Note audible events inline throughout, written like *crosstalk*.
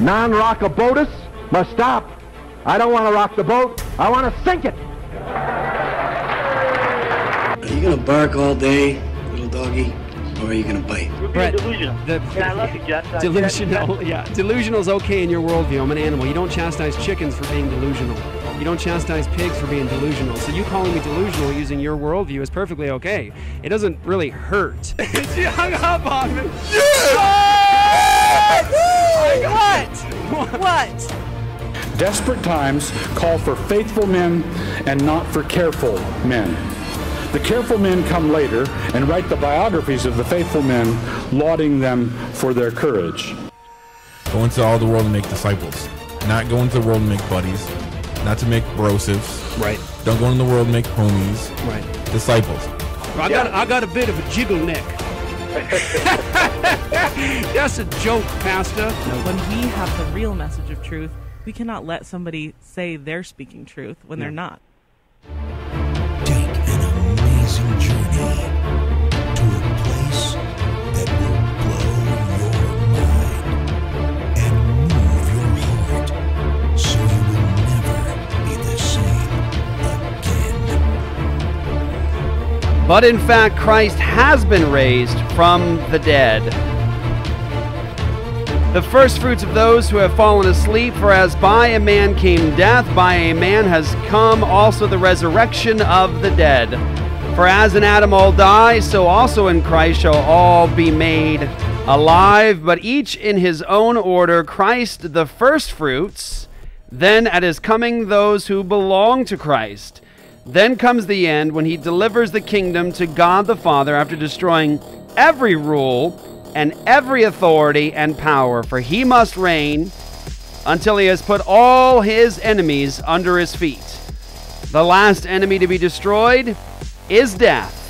non-rockabotus must stop. I don't want to rock the boat. I want to sink it. Are you gonna bark all day, little doggy, or are you gonna bite? Brett, delusional. the- and I love you, Jeff. I- Delusional, *laughs* yeah. Delusional is okay in your worldview. I'm an animal. You don't chastise chickens for being delusional. You don't chastise pigs for being delusional. So you calling me delusional using your worldview is perfectly okay. It doesn't really hurt. *laughs* she hung up on me. Ah! What? What? Desperate times call for faithful men and not for careful men. The careful men come later and write the biographies of the faithful men, lauding them for their courage. Go into all the world and make disciples. Not go into the world and make buddies. Not to make brosives. Right, Don't go into the world and make homies. right. Disciples. I got I got a bit of a jiggle neck. *laughs* That's a joke, Pastor. When we have the real message of truth, we cannot let somebody say they're speaking truth when they're not. Take an amazing journey But in fact, Christ has been raised from the dead. The first fruits of those who have fallen asleep, for as by a man came death, by a man has come also the resurrection of the dead. For as in Adam all die, so also in Christ shall all be made alive, but each in his own order Christ the first fruits, then at his coming those who belong to Christ. Then comes the end when he delivers the kingdom to God the Father after destroying every rule and every authority and power, for he must reign until he has put all his enemies under his feet. The last enemy to be destroyed is death.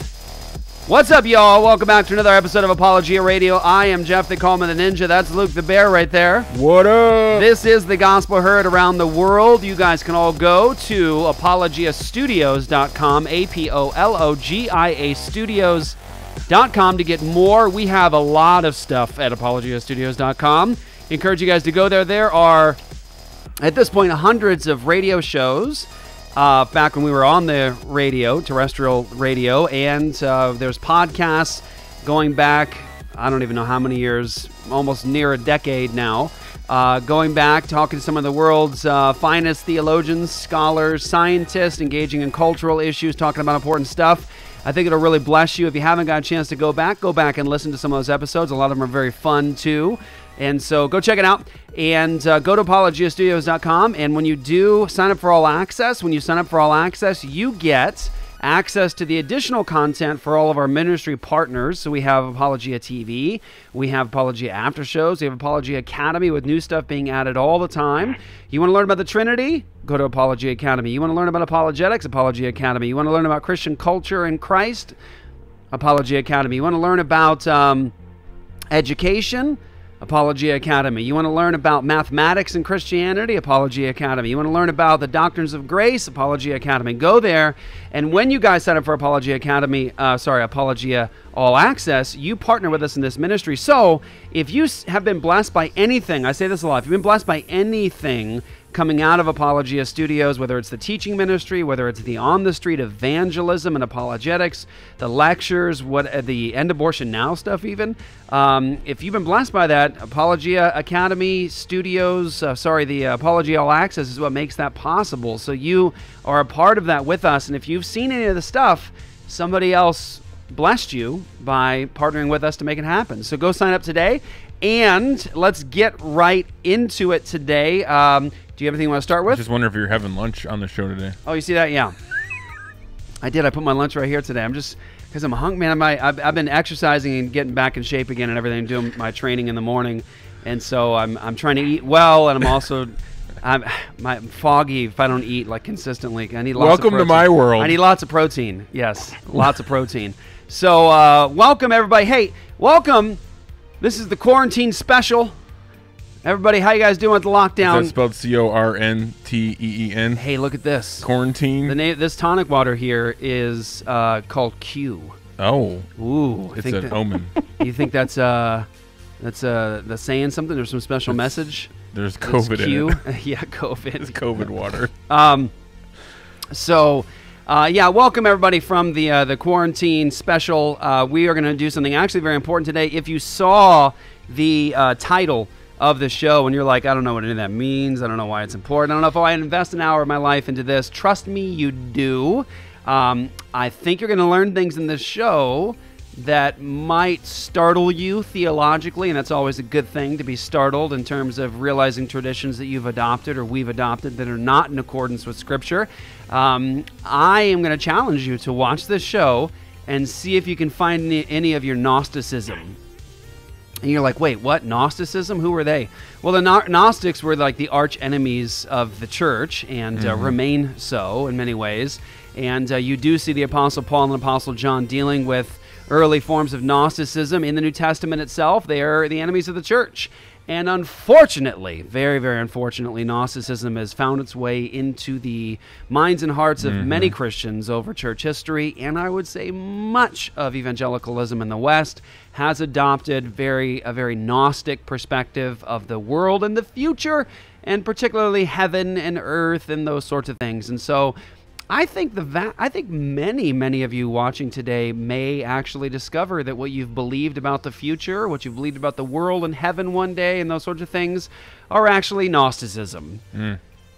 What's up, y'all? Welcome back to another episode of Apologia Radio. I am Jeff. They call me the Ninja. That's Luke the Bear right there. What up? This is the gospel heard around the world. You guys can all go to apologiastudios.com, A P O L O G I A studios.com to get more. We have a lot of stuff at apologiastudios.com. Encourage you guys to go there. There are, at this point, hundreds of radio shows. Uh, back when we were on the radio, terrestrial radio, and uh, there's podcasts going back, I don't even know how many years, almost near a decade now. Uh, going back, talking to some of the world's uh, finest theologians, scholars, scientists, engaging in cultural issues, talking about important stuff. I think it'll really bless you. If you haven't got a chance to go back, go back and listen to some of those episodes. A lot of them are very fun too. And so go check it out and uh, go to apologiastudios.com. And when you do sign up for all access, when you sign up for all access, you get access to the additional content for all of our ministry partners. So we have Apologia TV, we have Apologia After Shows, we have Apologia Academy with new stuff being added all the time. You want to learn about the Trinity? Go to Apologia Academy. You want to learn about apologetics? Apologia Academy. You want to learn about Christian culture and Christ? Apologia Academy. You want to learn about um, education? Apologia Academy. You want to learn about mathematics and Christianity? Apologia Academy. You want to learn about the doctrines of grace? Apologia Academy. Go there, and when you guys sign up for Apologia Academy, uh, sorry, Apologia All Access, you partner with us in this ministry. So if you have been blessed by anything, I say this a lot, if you've been blessed by anything coming out of Apologia Studios, whether it's the teaching ministry, whether it's the on the street evangelism and apologetics, the lectures, what uh, the end abortion now stuff, even. Um, if you've been blessed by that, Apologia Academy Studios, uh, sorry, the uh, Apologia All Access is what makes that possible. So you are a part of that with us, and if you've seen any of the stuff, somebody else blessed you by partnering with us to make it happen. So go sign up today. And let's get right into it today. Um, do you have anything you want to start with? I Just wonder if you're having lunch on the show today. Oh, you see that? Yeah. I did. I put my lunch right here today. I'm just because I'm hung, man. I'm, I, I've, I've been exercising and getting back in shape again and everything, doing my training in the morning, and so I'm I'm trying to eat well, and I'm also *sighs* I'm *sighs* my I'm foggy if I don't eat like consistently. I need lots Welcome to my world. I need lots of protein. Yes, lots of protein. So uh, welcome everybody. Hey, welcome. This is the quarantine special. Everybody, how you guys doing with the lockdown? Is that spelled C O R N T E E N? hey, look at this. Quarantine. The name this tonic water here is uh, called Q. oh, Ooh, I it's an that- omen. *laughs* You think that's uh that's uh that's saying something? There's some special message. There's It's COVID Q. in it. *laughs* yeah, COVID. It's COVID water. *laughs* Um, so, uh, yeah, welcome everybody from the uh, the quarantine special. Uh, we are going to do something actually very important today. If you saw the uh, title of the show and you're like, I don't know what any of that means. I don't know why it's important. I don't know if I invest an hour of my life into this. Trust me, you do. Um, I think you're going to learn things in this show that might startle you theologically, and that's always a good thing to be startled in terms of realizing traditions that you've adopted or we've adopted that are not in accordance with Scripture. Um, I am going to challenge you to watch this show and see if you can find any, any of your Gnosticism. And you're like, wait, what? Gnosticism? Who were they? Well, the Gnostics were like the arch enemies of the church and uh, remain so in many ways. And uh, you do see the Apostle Paul and the Apostle John dealing with early forms of Gnosticism in the New Testament itself. They are the enemies of the church. And unfortunately, very, very unfortunately, Gnosticism has found its way into the minds and hearts of mm-hmm. many Christians over church history. And I would say much of evangelicalism in the West has adopted very a very Gnostic perspective of the world and the future, and particularly heaven and earth and those sorts of things. And so I think the va- I think many many of you watching today may actually discover that what you've believed about the future, what you've believed about the world and heaven one day, and those sorts of things, are actually Gnosticism.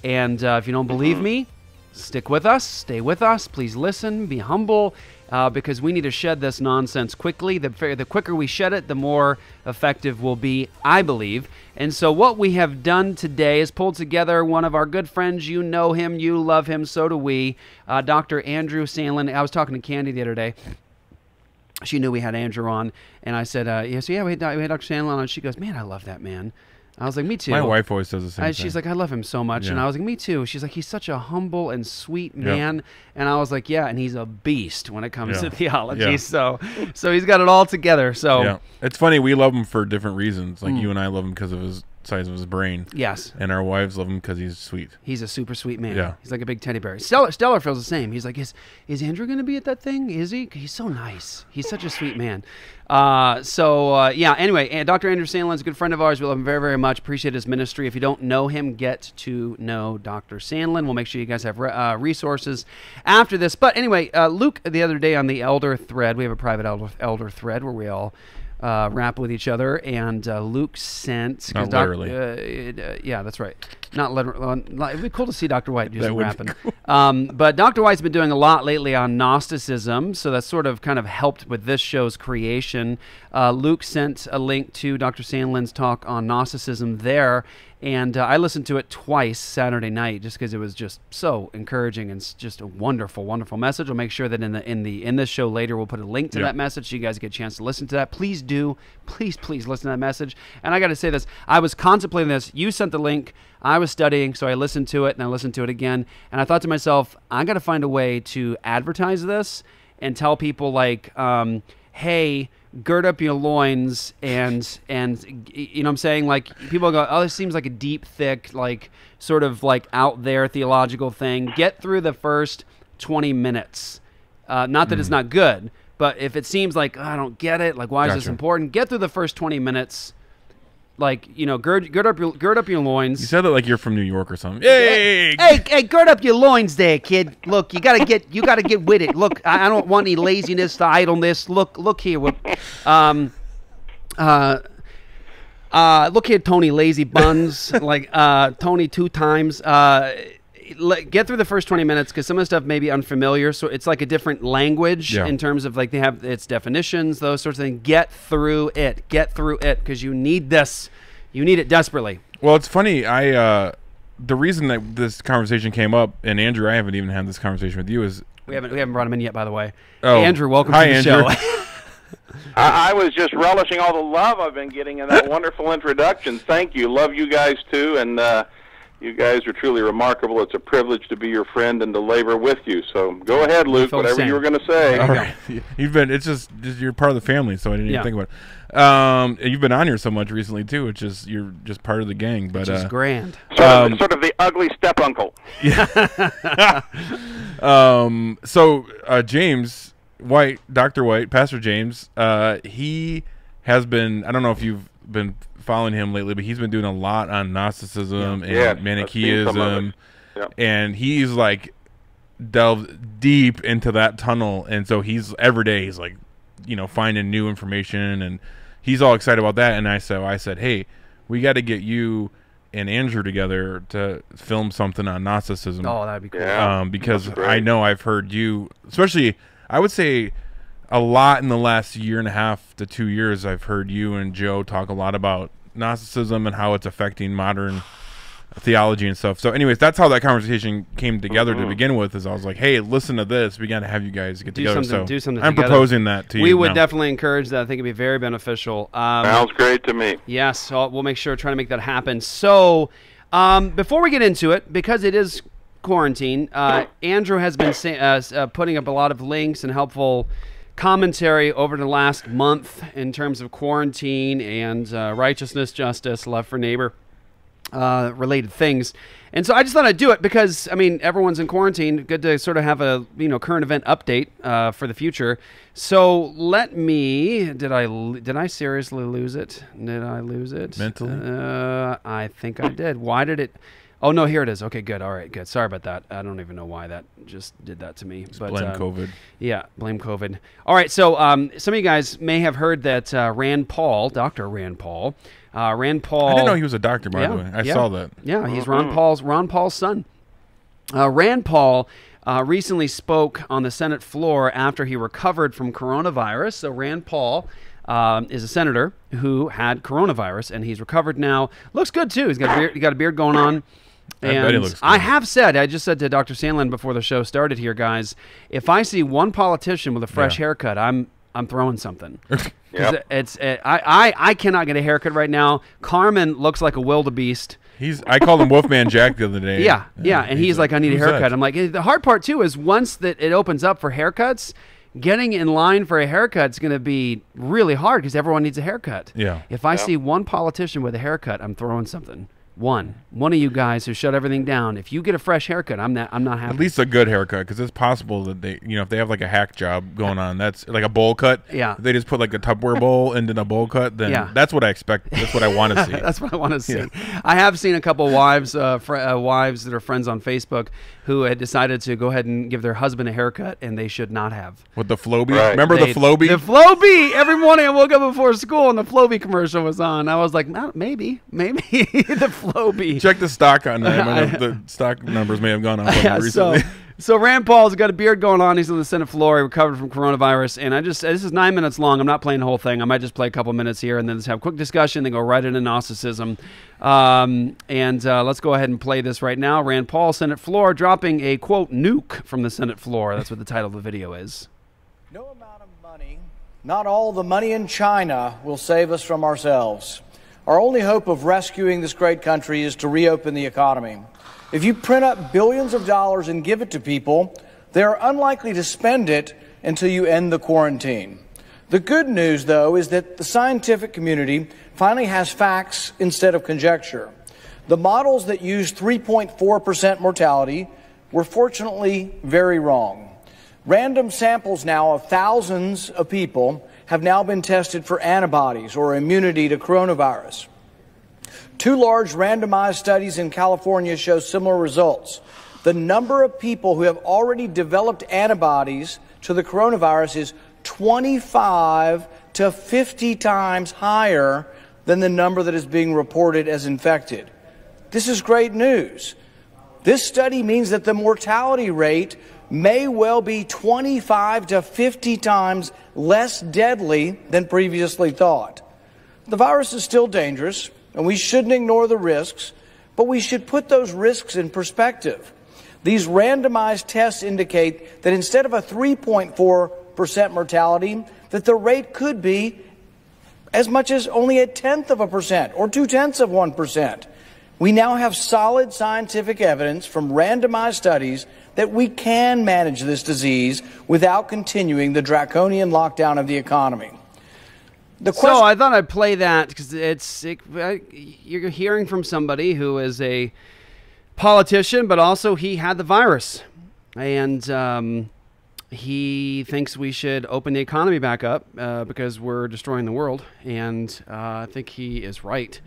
And uh, if you don't believe me, stick with us, stay with us. Please listen, be humble, uh, because we need to shed this nonsense quickly. The, the quicker we shed it, the more effective we'll be, I believe. And so, what we have done today is pulled together one of our good friends. You know him, you love him, so do we. Uh, Dr. Andrew Sandlin. I was talking to Candy the other day she knew we had Andrew on, and I said, uh, "Yeah, so yeah, we had, we had Dr. Sandlin on." And she goes, "Man, I love that man." I was like, "Me too." My wife always says the same I, thing. she's like, "I love him so much," and I was like, "Me too." She's like, "He's such a humble and sweet Yep. man," and I was like, "Yeah," and he's a beast when it comes Yeah. to *laughs* theology. Yeah. So, so he's got it all together. So, yeah, it's funny. We love him for different reasons. Mm. Like you and I love him because of his size of his brain, yes, and our wives love him because he's sweet. he's a super sweet man. Yeah. he's like a big teddy bear. Stellar, Stellar feels the same. He's like, "Is is Andrew going to be at that thing? Is he? He's so nice. He's such a sweet man." Uh, so uh, yeah. Anyway, and Dr. Andrew Sandlin's a good friend of ours. We love him very, very much. Appreciate his ministry. If you don't know him, get to know Dr. Sandlin. We'll make sure you guys have re- uh, resources after this. But anyway, uh, Luke the other day on the Elder thread, we have a private Elder, elder thread where we all. Uh, rap with each other, and uh, Luke sent Not Doc- literally. uh, it, uh, yeah, that's right. Not literally. It'd be cool to see Dr. White *laughs* do some rapping. *laughs* Um, but Dr. White's been doing a lot lately on Gnosticism, so that's sort of kind of helped with this show's creation. Uh, Luke sent a link to Dr. Sandlin's talk on Gnosticism there, and uh, I listened to it twice Saturday night just because it was just so encouraging and just a wonderful, wonderful message. I'll make sure that in the in the in this show later we'll put a link to that message so you guys get a chance to listen to that. Please do, please, please listen to that message. And I got to say this: I was contemplating this. You sent the link. I was studying, so I listened to it and I listened to it again, and I thought to myself, I got to find a way to advertise this and tell people like, um, hey. Gird up your loins and and you know what I'm saying? Like people go oh this seems like a deep thick like sort of like out there theological thing. Get through the first 20 minutes. Uh, not that it's not good, but if it seems like "Oh, I don't get it, like why is this important? Get through the first twenty minutes, like you know, gird gird up your gird up your loins. You said that like you're from New York or something. Hey, Hey, hey, gird up your loins there, kid. Look, you gotta get, you gotta get with it. Look, I, I don't want any laziness, the idleness. Look, look here. Um, uh, uh, look here, Tony Lazy Buns. like, uh, Tony two times. Uh, let, get through the first 20 minutes because some of the stuff may be unfamiliar. So it's like a different language Yeah. in terms of like they have its definitions, those sorts of things. Get through it. Get through it because you need this. You need it desperately. Well, it's funny. I uh, the reason that this conversation came up, and Andrew, I haven't even had this conversation with you, is We haven't we haven't brought him in yet, by the way. Oh. Hey, Andrew, welcome Hi, to the Andrew. show. *laughs* I, I was just relishing all the love I've been getting in that wonderful introduction. Thank you. Love you guys too, and uh, you guys are truly remarkable. It's a privilege to be your friend and to labor with you. So go ahead, Luke. Whatever same. you were going to say. All right. *laughs* You've been. It's just, just you're part of the family, so I didn't Yeah. even think about it. Um, you've been on here so much recently too. It's just you're just part of the gang. But Which is uh, grand. Sort, of, Um, sort of the ugly step uncle. *laughs* um, so uh, James White, Doctor White, Pastor James, uh, he has been. I don't know if you've been following him lately, but he's been doing a lot on Gnosticism and Yeah, I've seen some of Manichaeism, it. Yep. and he's like delved deep into that tunnel, and so he's every day he's like, you know, finding new information, and he's all excited about that. And I so I said, hey, we got to get you and Andrew together to film something on Gnosticism Oh, that'd be cool. Yeah. um, because I know I've heard you, especially I would say a lot in the last year and a half to two years. I've heard you and Joe talk a lot about Gnosticism and how it's affecting modern theology and stuff. So, anyways, that's how that conversation came together Mm-hmm. to begin with. Is I was like, hey, listen to this. We got to have you guys get Do together. something- so do something I'm together. proposing that to you. we would now. definitely encourage that. I think it'd be very beneficial. Um, Sounds great to me. Yes, so we'll make sure to try to make that happen. So, um, before we get into it, because it is quarantine, uh, Andrew has been uh, uh, putting up a lot of links and helpful commentary over the last month in terms of quarantine and uh, righteousness, justice, love for neighbor uh, related things. And so I just thought I'd do it because I mean everyone's in quarantine. Good to sort of have a you know current event update uh, for the future. So let me. Did I did I seriously lose it? Did I lose it Mentally? Uh, I think I did. Why did it? Oh no, here it is. Okay, good. All right, good. Sorry about that. I don't even know why that just did that to me. but blame um, COVID. yeah, blame COVID. All right, so um, some of you guys may have heard that uh, Rand Paul, Dr. Rand Paul, uh, Rand Paul. I didn't know he was a doctor. By yeah, the way, I yeah. saw that. Yeah, he's Ron Paul's Ron Paul's son. Uh, Rand Paul uh, recently spoke on the Senate floor after he recovered from coronavirus. So Rand Paul. Um, is a senator who had coronavirus and he's recovered now. Looks good too. He's got a beard, he got a beard going on. I bet he And looks I have said, I just said to Dr. Sandlin before the show started here, guys, if I see one politician with a fresh Yeah. haircut, I'm I'm throwing something. *laughs* Yep. It's it, I, I I cannot get a haircut right now. Carmen looks like a wildebeest. He's. I called him Wolfman *laughs* Jack the other day. Yeah, yeah, and he's, like, I need a haircut. that?" I'm like, the hard part too is once that it opens up for haircuts, getting in line for a haircut is going to be really hard because everyone needs a haircut. Yeah. If I see one politician with a haircut, I'm throwing something. One, one of you guys who shut everything down. If you get a fresh haircut, I'm not. I'm not happy. At least a good haircut, because it's possible that they, you know, if they have like a hack job going on, that's like a bowl cut. Yeah. They just put like a Tupperware bowl *laughs* into a bowl cut, then Yeah. that's what I expect. That's what I want to *laughs* see. That's what I want to see. I have seen a couple wives, uh, fr- uh, wives that are friends on Facebook, who had decided to go ahead and give their husband a haircut, and they should not have. With the Flowbee. Right. Remember They- the Flowbee? The Flowbee. Every morning I woke up before school and the Flowbee commercial was on. I was like, maybe, maybe *laughs* the Flowbee. Check the stock on that. *laughs* I know the stock numbers may have gone up on *laughs* Yeah, it so, recently. So Rand Paul's got a beard going on. He's on the Senate floor. He recovered from coronavirus, and I just this is nine minutes long. I'm not playing the whole thing. I might just play a couple minutes here and then just have a quick discussion. Then go right into Gnosticism. Um, and uh, let's go ahead and play this right now. Rand Paul, Senate floor, dropping a quote nuke from the Senate floor. That's what the title of the video is. No amount of money, not all the money in China, will save us from ourselves. Our only hope of rescuing this great country is to reopen the economy. If you print up billions of dollars and give it to people, they are unlikely to spend it until you end the quarantine. The good news, though, is that the scientific community finally has facts instead of conjecture. The models that used 3.4% mortality were fortunately very wrong. Random samples now of thousands of people have now been tested for antibodies or immunity to coronavirus. Two large randomized studies in California show similar results. The number of people who have already developed antibodies to the coronavirus is 25 to 50 times higher than the number that is being reported as infected. This is great news. This study means that the mortality rate may well be 25 to 50 times less deadly than previously thought. The virus is still dangerous, and we shouldn't ignore the risks, but we should put those risks in perspective. These randomized tests indicate that instead of a 3.4% mortality, that the rate could be as much as only a tenth of a percent or two tenths of one percent. We now have solid scientific evidence from randomized studies that we can manage this disease without continuing the draconian lockdown of the economy. The So I thought I'd play that because it's it, I- you're hearing from somebody who is a politician, but also he had the virus, and um, he thinks we should open the economy back up uh, because we're destroying the world, and uh, I think he is right.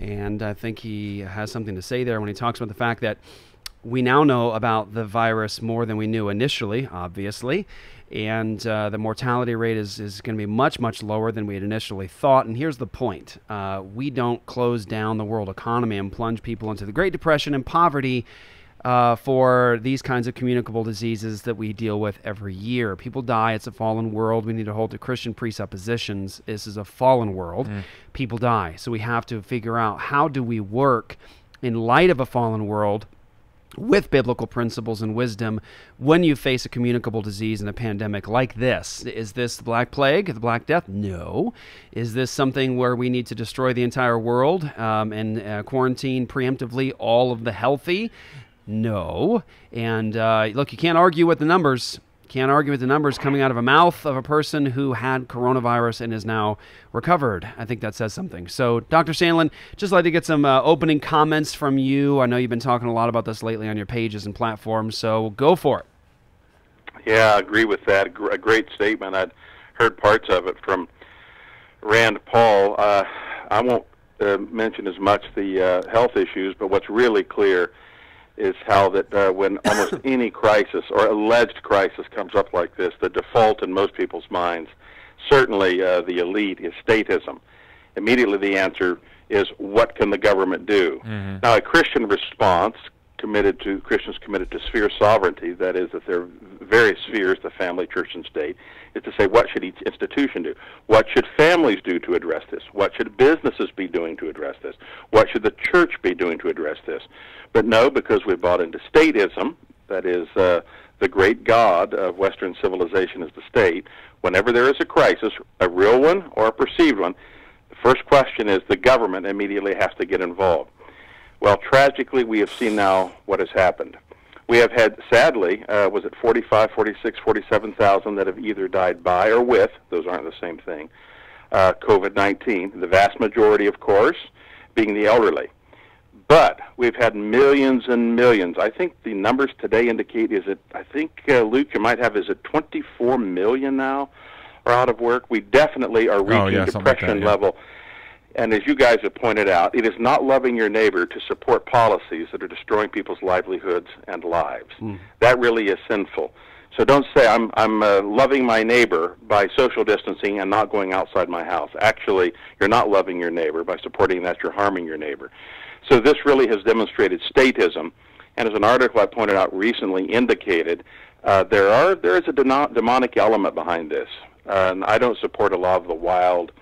And I think he has something to say there when he talks about the fact that we now know about the virus more than we knew initially, obviously. And uh, the mortality rate is, is going to be much, much lower than we had initially thought. And here's the point uh, we don't close down the world economy and plunge people into the Great Depression and poverty uh, for these kinds of communicable diseases that we deal with every year. People die. It's a fallen world. We need to hold to Christian presuppositions. This is a fallen world. People die. So we have to figure out how do we work in light of a fallen world with biblical principles and wisdom when you face a communicable disease and a pandemic like this. Is this the Black Plague, the Black Death? No. Is this something where we need to destroy the entire world um, and uh, quarantine preemptively all of the healthy? No. And uh, look, you can't argue with the numbers. Can't argue with the numbers coming out of a mouth of a person who had coronavirus and is now recovered. I think that says something. So, Dr. Sandlin, just like to get some uh, opening comments from you. I know you've been talking a lot about this lately on your pages and platforms, so go for it. Yeah, I agree with that. A great statement. I'd heard parts of it from Rand Paul. Uh, I won't uh, mention as much the uh, health issues, but what's really clear is how that uh, when *coughs* almost any crisis or alleged crisis comes up like this, the default in most people's minds, certainly uh, the elite, is statism. Immediately, the answer is, "What can the government do?" Now, a Christian response committed to Christians committed to sphere sovereignty, that is, that there are various spheres, the family, church, and state, is to say what should each institution do? What should families do to address this? What should businesses be doing to address this? What should the church be doing to address this? But no, because we've bought into statism, that is, uh, the great god of Western civilization is the state, whenever there is a crisis, a real one or a perceived one, the first question is the government immediately has to get involved. Well, tragically, we have seen now what has happened. We have had, sadly, uh, was it 45, 46, 47,000 that have either died by or with, those aren't the same thing, uh, COVID 19. The vast majority, of course, being the elderly. But we've had millions and millions. I think the numbers today indicate is it, I think, uh, Luke, you might have, is it 24 million now are out of work? We definitely are reaching Oh, yeah, something like that, depression yeah. level. And as you guys have pointed out, it is not loving your neighbor to support policies that are destroying people's livelihoods and lives. That really is sinful. So don't say I'm I'm uh, loving my neighbor by social distancing and not going outside my house. Actually, you're not loving your neighbor by supporting that. You're harming your neighbor. So this really has demonstrated statism, and as an article I pointed out recently indicated, uh, there are there is a demonic element behind this. Uh, and I don't support a lot of the wild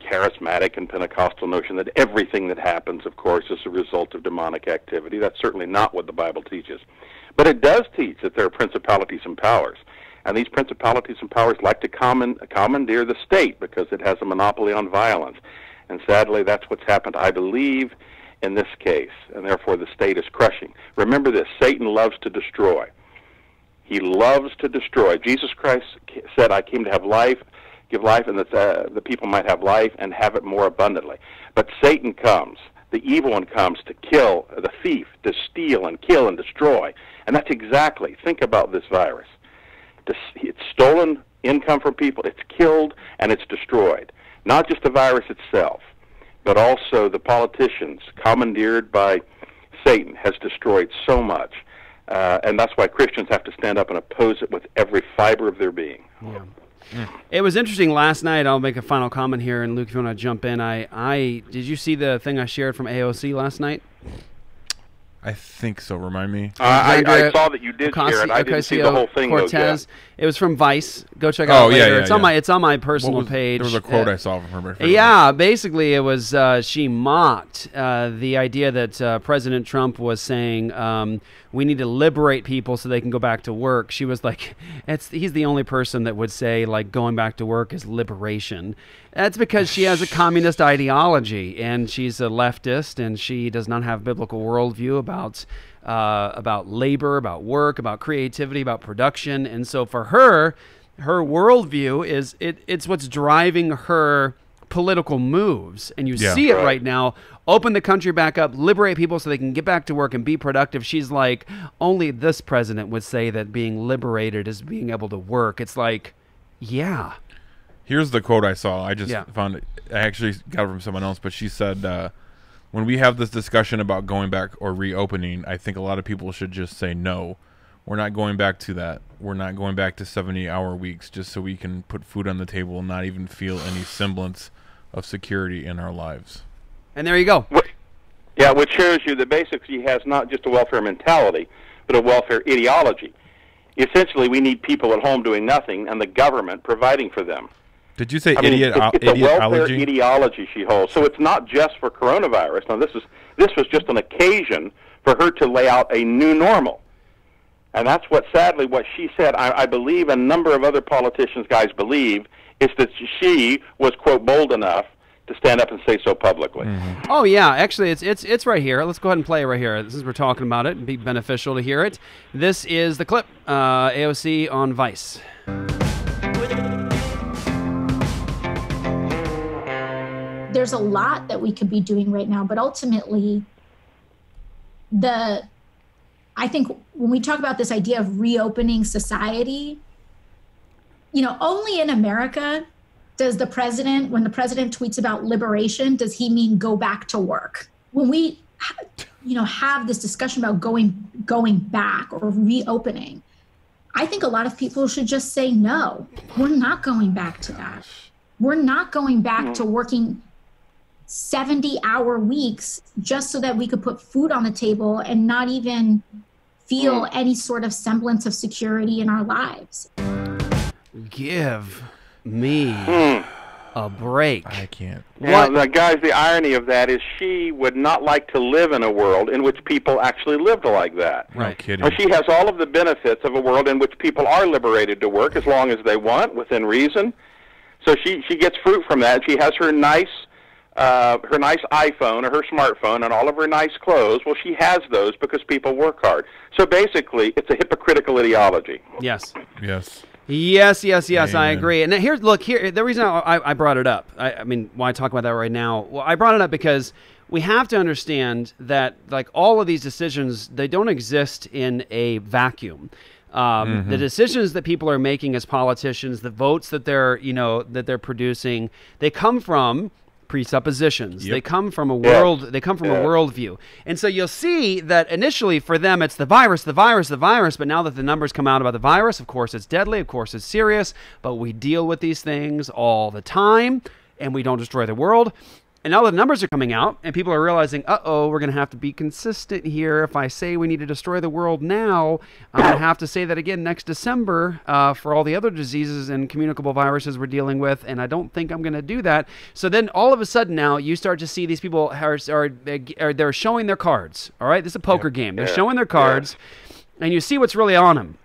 charismatic and Pentecostal notion that everything that happens, of course, is a result of demonic activity. That's certainly not what the Bible teaches. But it does teach that there are principalities and powers. And these principalities and powers like to comman- commandeer the state because it has a monopoly on violence. And sadly, that's what's happened, I believe, in this case. And therefore, the state is crushing. Remember this Satan loves to destroy. He loves to destroy. Jesus Christ said, I came to have life, give life, and that uh, the people might have life and have it more abundantly. But Satan comes. The evil one comes to kill, the thief, to steal and kill and destroy. And that's exactly, think about this virus. It's stolen income from people, it's killed, and it's destroyed. Not just the virus itself, but also the politicians, commandeered by Satan, has destroyed so much. Uh, and that's why Christians have to stand up and oppose it with every fiber of their being. Yeah. It was interesting last night. I'll make a final comment here, and Luke, if you want to jump in, I, I did you see the thing I shared from AOC last night? I think so. Remind me. Uh, I, I Alexandria saw that you did share it. I didn't see the whole thing, though, Cortez. It was from Vice. Go check it out Oh, yeah, later. yeah, it's on my it's on my personal was- page. There was a quote Uh, I saw from her. but I Yeah, basically, it was uh, she mocked uh, the idea that uh, President Trump was saying um, we need to liberate people so they can go back to work. She was like, *laughs* "It's he's the only person that would say like going back to work is liberation." That's because she has a communist ideology and she's a leftist and she does not have biblical worldview about uh, about labor, about work, about creativity, about production, and so for her her worldview is it, it's what's driving her political moves, and you Yeah. see it Right. right now. Open the country back up, liberate people so they can get back to work and be productive. She's like, only this president would say that being liberated is being able to work. It's like, yeah, Here's the quote I saw. I just Yeah. found it. I actually got it from someone else, but she said, uh, "When we have this discussion about going back or reopening, I think a lot of people should just say no. We're not going back to that. We're not going back to 70-hour weeks just so we can put food on the table and not even feel any semblance of security in our lives." and there you go. Yeah, which shows you that basically he has not just a welfare mentality, but a welfare ideology. Essentially, we need people at home doing nothing and the government providing for them. Did you say I mean, idiot it's, it's a welfare idiotology? ideology she holds. So it's not just for coronavirus. Now, this is this was just an occasion for her to lay out a new normal, and that's what sadly what she said. I, I believe a number of other politicians, guys, believe is that she was quote bold enough to stand up and say so publicly. Oh yeah, actually, it's it's it's right here. Let's go ahead and play it right here. Since we're talking about it, it'd be beneficial to hear it. This is the clip. Uh, AOC on Vice. There's a lot that we could be doing right now, but ultimately, the I think when we talk about this idea of reopening society, you know, only in America does the president, when the president tweets about liberation, does he mean go back to work? When we, you know, have this discussion about going going back or reopening, I think a lot of people should just say no. We're not going back to that. We're not going back to mm. working 70 hour weeks just so that we could put food on the table and not even feel mm. any sort of semblance of security in our lives. Give me hmm. a break. I can't. Now, the guys, the irony of that is she would not like to live in a world in which people actually lived like that. No Right. kidding. She has all of the benefits of a world in which people are liberated to work as long as they want, within reason. So she she gets fruit from that. She has her nice uh, her nice iPhone or her smartphone and all of her nice clothes. Well, she has those because people work hard. So basically, it's a hypocritical ideology. Yes. Yes. Yes, yes, yes. I agree. And here's look here. The reason I, I brought it up. I, I mean, why talk about that right now? Well, I brought it up because we have to understand that like all of these decisions, they don't exist in a vacuum. Um, The decisions that people are making as politicians, the votes that they're you know that they're producing, they come from presuppositions. They come from a world. They come from a worldview. And so you'll see that initially for them it's the virus, the virus, the virus. But now that the numbers come out about the virus, of course it's deadly. Of course it's serious. But we deal with these things all the time, and we don't destroy the world. And now the numbers are coming out, and people are realizing, uh oh, we're going to have to be consistent here. If I say we need to destroy the world now, I'm going to have to say that again next December uh, for all the other diseases and communicable viruses we're dealing with. And I don't think I'm going to do that. So then all of a sudden now you start to see these people are, are, are they're showing their cards. All right, this is a poker game. They're showing their cards, and you see what's really on them.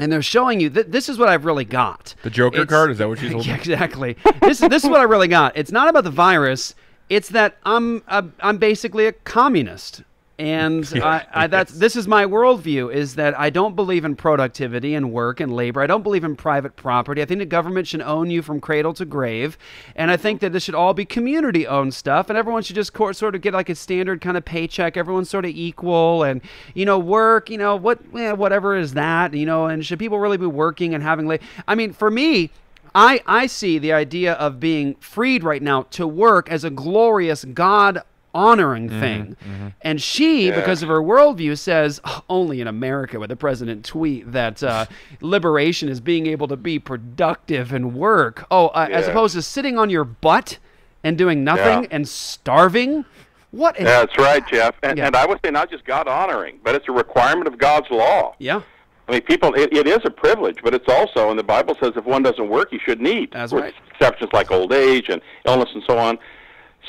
And they're showing you that this is what I've really got. The Joker It's- card? Is that what she's *laughs* holding? Yeah, exactly. this is this is what I really got. It's not about the virus. It's that I'm a, I'm basically a communist, and *laughs* I, I, that's this is my worldview. Is that I don't believe in productivity and work and labor. I don't believe in private property. I think the government should own you from cradle to grave, and I think that this should all be community-owned stuff, and everyone should just sort of get like a standard kind of paycheck. Everyone's sort of equal, and you know, work. You know, what eh, whatever is that. You know, and should people really be working and having? La- I mean, for me. I, I see the idea of being freed right now to work as a glorious God honoring thing. And she, because of her worldview, says "Oh, only in America would the president tweet that uh, *laughs* liberation is being able to be productive and work. Oh, uh, as opposed to sitting on your butt and doing nothing Yeah. and starving. What? in- That's right, Jeff. And, Yeah. and I would say not just God honoring, but it's a requirement of God's law. Yeah. I mean, people, it, it is a privilege, but it's also, and the Bible says if one doesn't work, he shouldn't eat. That's right. Exceptions like old age and illness and so on.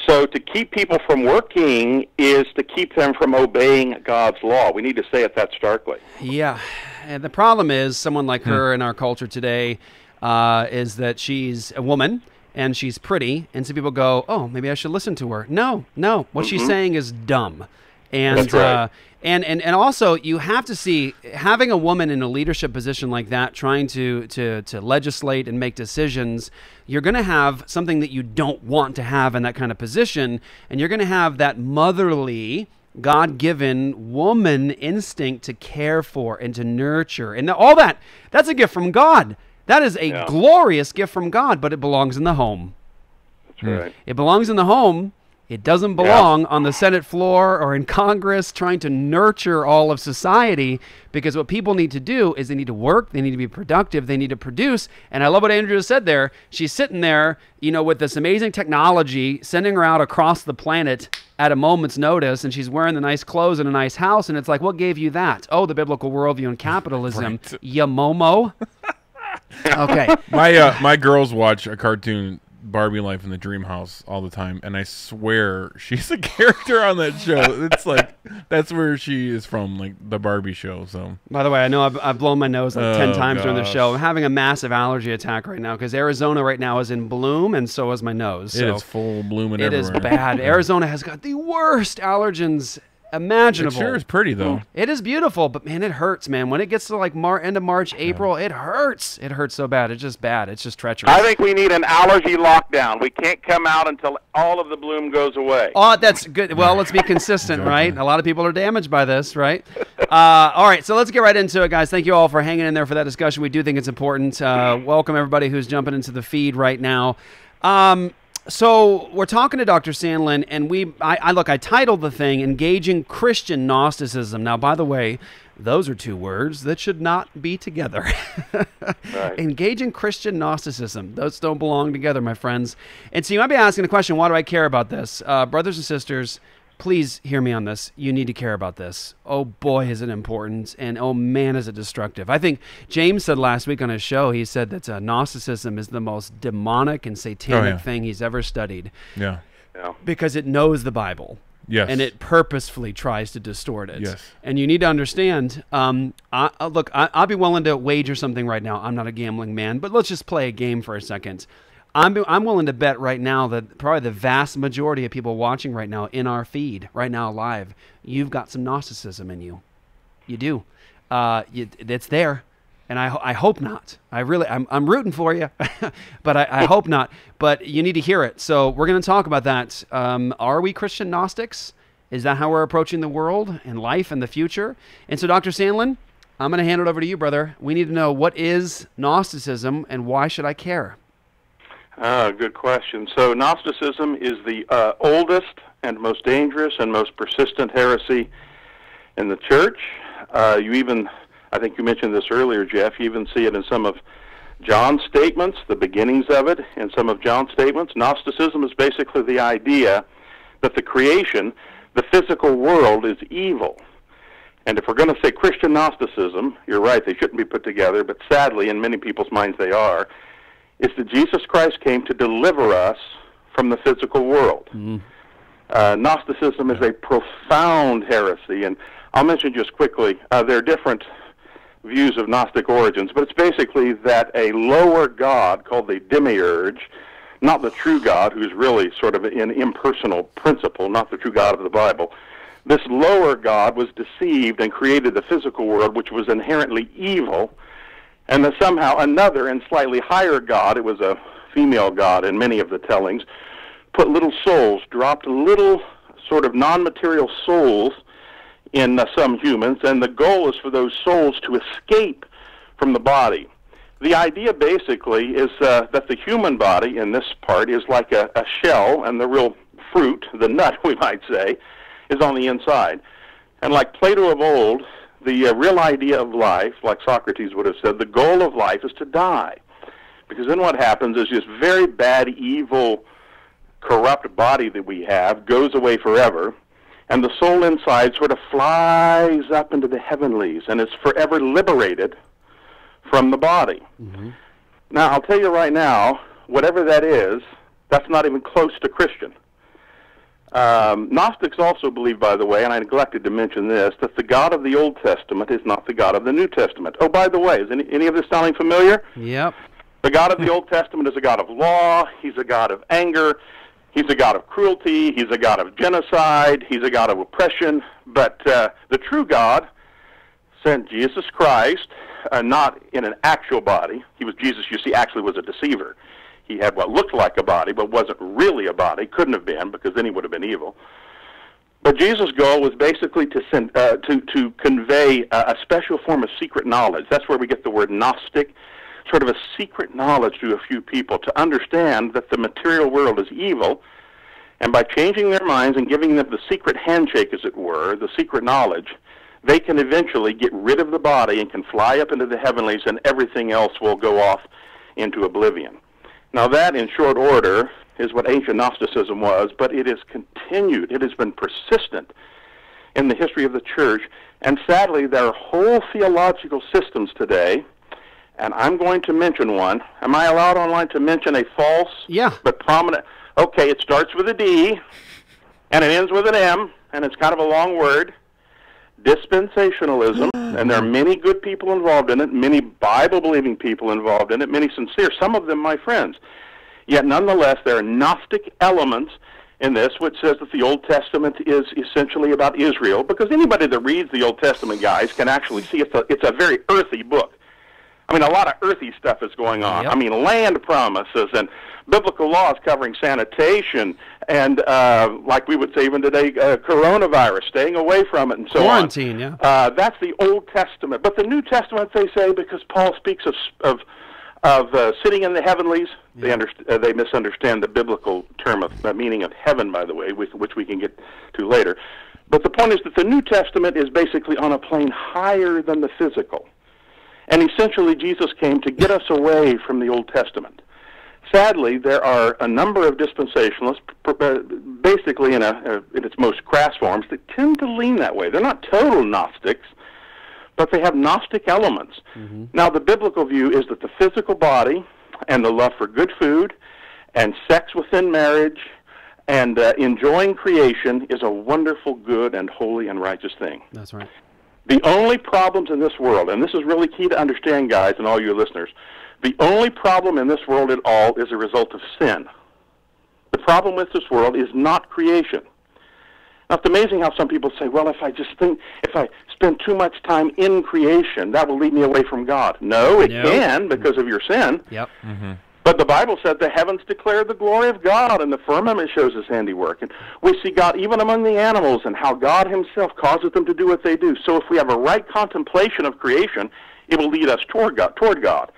So to keep people from working is to keep them from obeying God's law. We need to say it that starkly. Yeah, and the problem is someone like her in our culture today uh, is that she's a woman and she's pretty, and so people go, "Oh, maybe I should listen to her." No, no, what she's saying is dumb. And That's right. uh, and, and and also you have to see having a woman in a leadership position like that trying to to to legislate and make decisions you're going to have something that you don't want to have in that kind of position and you're going to have that motherly god-given woman instinct to care for and to nurture and all that that's a gift from god that is a Yeah. glorious gift from god but it belongs in the home That's right. it belongs in the home. It doesn't belong on the Senate floor or in Congress trying to nurture all of society because what people need to do is they need to work, they need to be productive, they need to produce. And I love what Andrew said there. She's sitting there, you know, with this amazing technology, sending her out across the planet at a moment's notice, and she's wearing the nice clothes and a nice house. And it's like, what gave you that? Oh, the biblical worldview and capitalism. Right. Ya momo. *laughs* okay. my uh, my girls watch a cartoon Barbie Life in the Dream House all the time, and I swear *laughs* she's a character on that show. It's like that's where she is from, like the Barbie show. So By the way, I know I've, I've blown my nose like 10 Oh, times during the show. I'm having a massive allergy attack right now because Arizona right now is in bloom and so is my nose. it So is full blooming it is everywhere. bad. *laughs* Arizona has got the worst allergens imaginable. It sure is pretty though. It is beautiful, but man, it hurts, man. When it gets to like Mar- end of March, April, it hurts. It hurts so bad. It's just bad. It's just treacherous. I think we need an allergy lockdown. We can't come out until all of the bloom goes away. Oh, that's good. Well, let's be consistent, right? A lot of people are damaged by this, right? Uh, all right, so let's get right into it, guys. Thank you all for hanging in there for that discussion. We do think it's important. Uh, welcome everybody who's jumping into the feed right now. Um, so we're talking to Dr. Sandlin, and we, I, I look, I titled the thing "Engaging Christian Gnosticism." Now, by the way, those are two words that should not be together. *laughs* Engaging Christian Gnosticism. Those don't belong together, my friends. And so you might be asking the question, why do I care about this? Uh, brothers and sisters, please hear me on this. You need to care about this. Oh boy, is it important, and oh man, is it destructive. I think James said last week on his show, he said that uh, Gnosticism is the most demonic and satanic yeah. thing he's ever studied Yeah. Yeah. because it knows the Bible. Yes. And it purposefully tries to distort it. Yes. And you need to understand. Um, I, I- look, I, I'll be willing to wager something right now. I'm not a gambling man, but let's just play a game for a second. I'm, I'm willing to bet right now that probably the vast majority of people watching right now in our feed, right now live, you've got some Gnosticism in you. You do. Uh, you, it's there. And I, I hope not. I really, I'm, I'm rooting for you, *laughs* but I, I hope not. But you need to hear it. So we're going to talk about that. Um, are we Christian Gnostics? Is that how we're approaching the world and life and the future? And so, Dr. Sandlin, I'm going to hand it over to you, brother. We need to know what is Gnosticism and why should I care? Ah, good question. So Gnosticism is the uh, oldest and most dangerous and most persistent heresy in the church. Uh, you even, I think you mentioned this earlier, Jeff. You even see it in some of John's statements, the beginnings of it, in some of John's statements. Gnosticism is basically the idea that the creation, the physical world, is evil. And if we're going to say Christian Gnosticism, you're right, they shouldn't be put together, but sadly, in many people's minds, they are is that Jesus Christ came to deliver us from the physical world. Uh, Gnosticism is a profound heresy, and I'll mention just quickly uh, there are different views of Gnostic origins, but it's basically that a lower God called the demiurge, not the true God, who's really sort of an impersonal principle, not the true God of the Bible. This lower God was deceived and created the physical world, which was inherently evil, and that somehow another and slightly higher god, it was a female god in many of the tellings, put little souls, dropped little sort of non material souls in uh, some humans, and the goal is for those souls to escape from the body. The idea basically is uh, that the human body in this part is like a, a shell, and the real fruit, the nut, *laughs* we might say, is on the inside. And like Plato of old, the uh, real idea of life, like Socrates would have said, the goal of life is to die. Because then what happens is this very bad, evil, corrupt body that we have goes away forever, and the soul inside sort of flies up into the heavenlies and is forever liberated from the body. Now, I'll tell you right now, whatever that is, that's not even close to Christian. Um, Gnostics also believe, by the way, and I neglected to mention this, that the God of the Old Testament is not the God of the New Testament. Oh, by the way, is any, any of this sounding familiar? Yep. The God of the Old Testament is a God of law. He's a God of anger. He's a God of cruelty. He's a God of genocide. He's a God of oppression. But uh, the true God sent Jesus Christ, uh, not in an actual body. He was Jesus. You see, actually was a deceiver. He had what looked like a body, but wasn't really a body. Couldn't have been because then he would have been evil. But Jesus' goal was basically to send, uh, to to convey a, a special form of secret knowledge. That's where we get the word Gnostic, sort of a secret knowledge to a few people to understand that the material world is evil, and by changing their minds and giving them the secret handshake, as it were, the secret knowledge, they can eventually get rid of the body and can fly up into the heavenlies, and everything else will go off into oblivion. Now, that, in short order, is what ancient Gnosticism was, but it has continued. It has been persistent in the history of the church, and sadly, there are whole theological systems today. And I'm going to mention one. Am I allowed online to mention a false Yeah. but prominent? Okay, it starts with a D and it ends with an M, and it's kind of a long word. Dispensationalism, and there are many good people involved in it, many Bible believing people involved in it, many sincere, some of them my friends. Yet nonetheless, there are Gnostic elements in this, which says that the Old Testament is essentially about Israel, because anybody that reads the Old Testament, guys, can actually see it's a, it's a very earthy book. I mean, a lot of earthy stuff is going on. Yep. I mean, land promises and biblical laws covering sanitation and, uh, like we would say even today, uh, coronavirus, staying away from it and so on. Quarantine, on. yeah. Uh, that's the Old Testament. But the New Testament, they say, because Paul speaks of of of uh, sitting in the heavenlies, they underst- uh, they misunderstand the biblical term of uh, meaning of heaven, by the way, which, which we can get to later. But the point is that the New Testament is basically on a plane higher than the physical. And essentially, Jesus came to get us away from the Old Testament. Sadly, there are a number of dispensationalists, basically in, a, in its most crass forms, that tend to lean that way. They're not total Gnostics, but they have Gnostic elements. Now, the biblical view is that the physical body and the love for good food and sex within marriage and uh, enjoying creation is a wonderful, good, and holy and righteous thing. That's right. The only problems in this world, and this is really key to understand, guys, and all your listeners, the only problem in this world at all is a result of sin. The problem with this world is not creation. Now, it's amazing how some people say, well, if I just think, if I spend too much time in creation, that will lead me away from God. No, it No. can because of your sin. Yep. Mm-hmm. But the Bible said the heavens declare the glory of God, and the firmament shows His handiwork. And we see God even among the animals, and how God Himself causes them to do what they do. So if we have a right contemplation of creation, it will lead us toward God, toward God,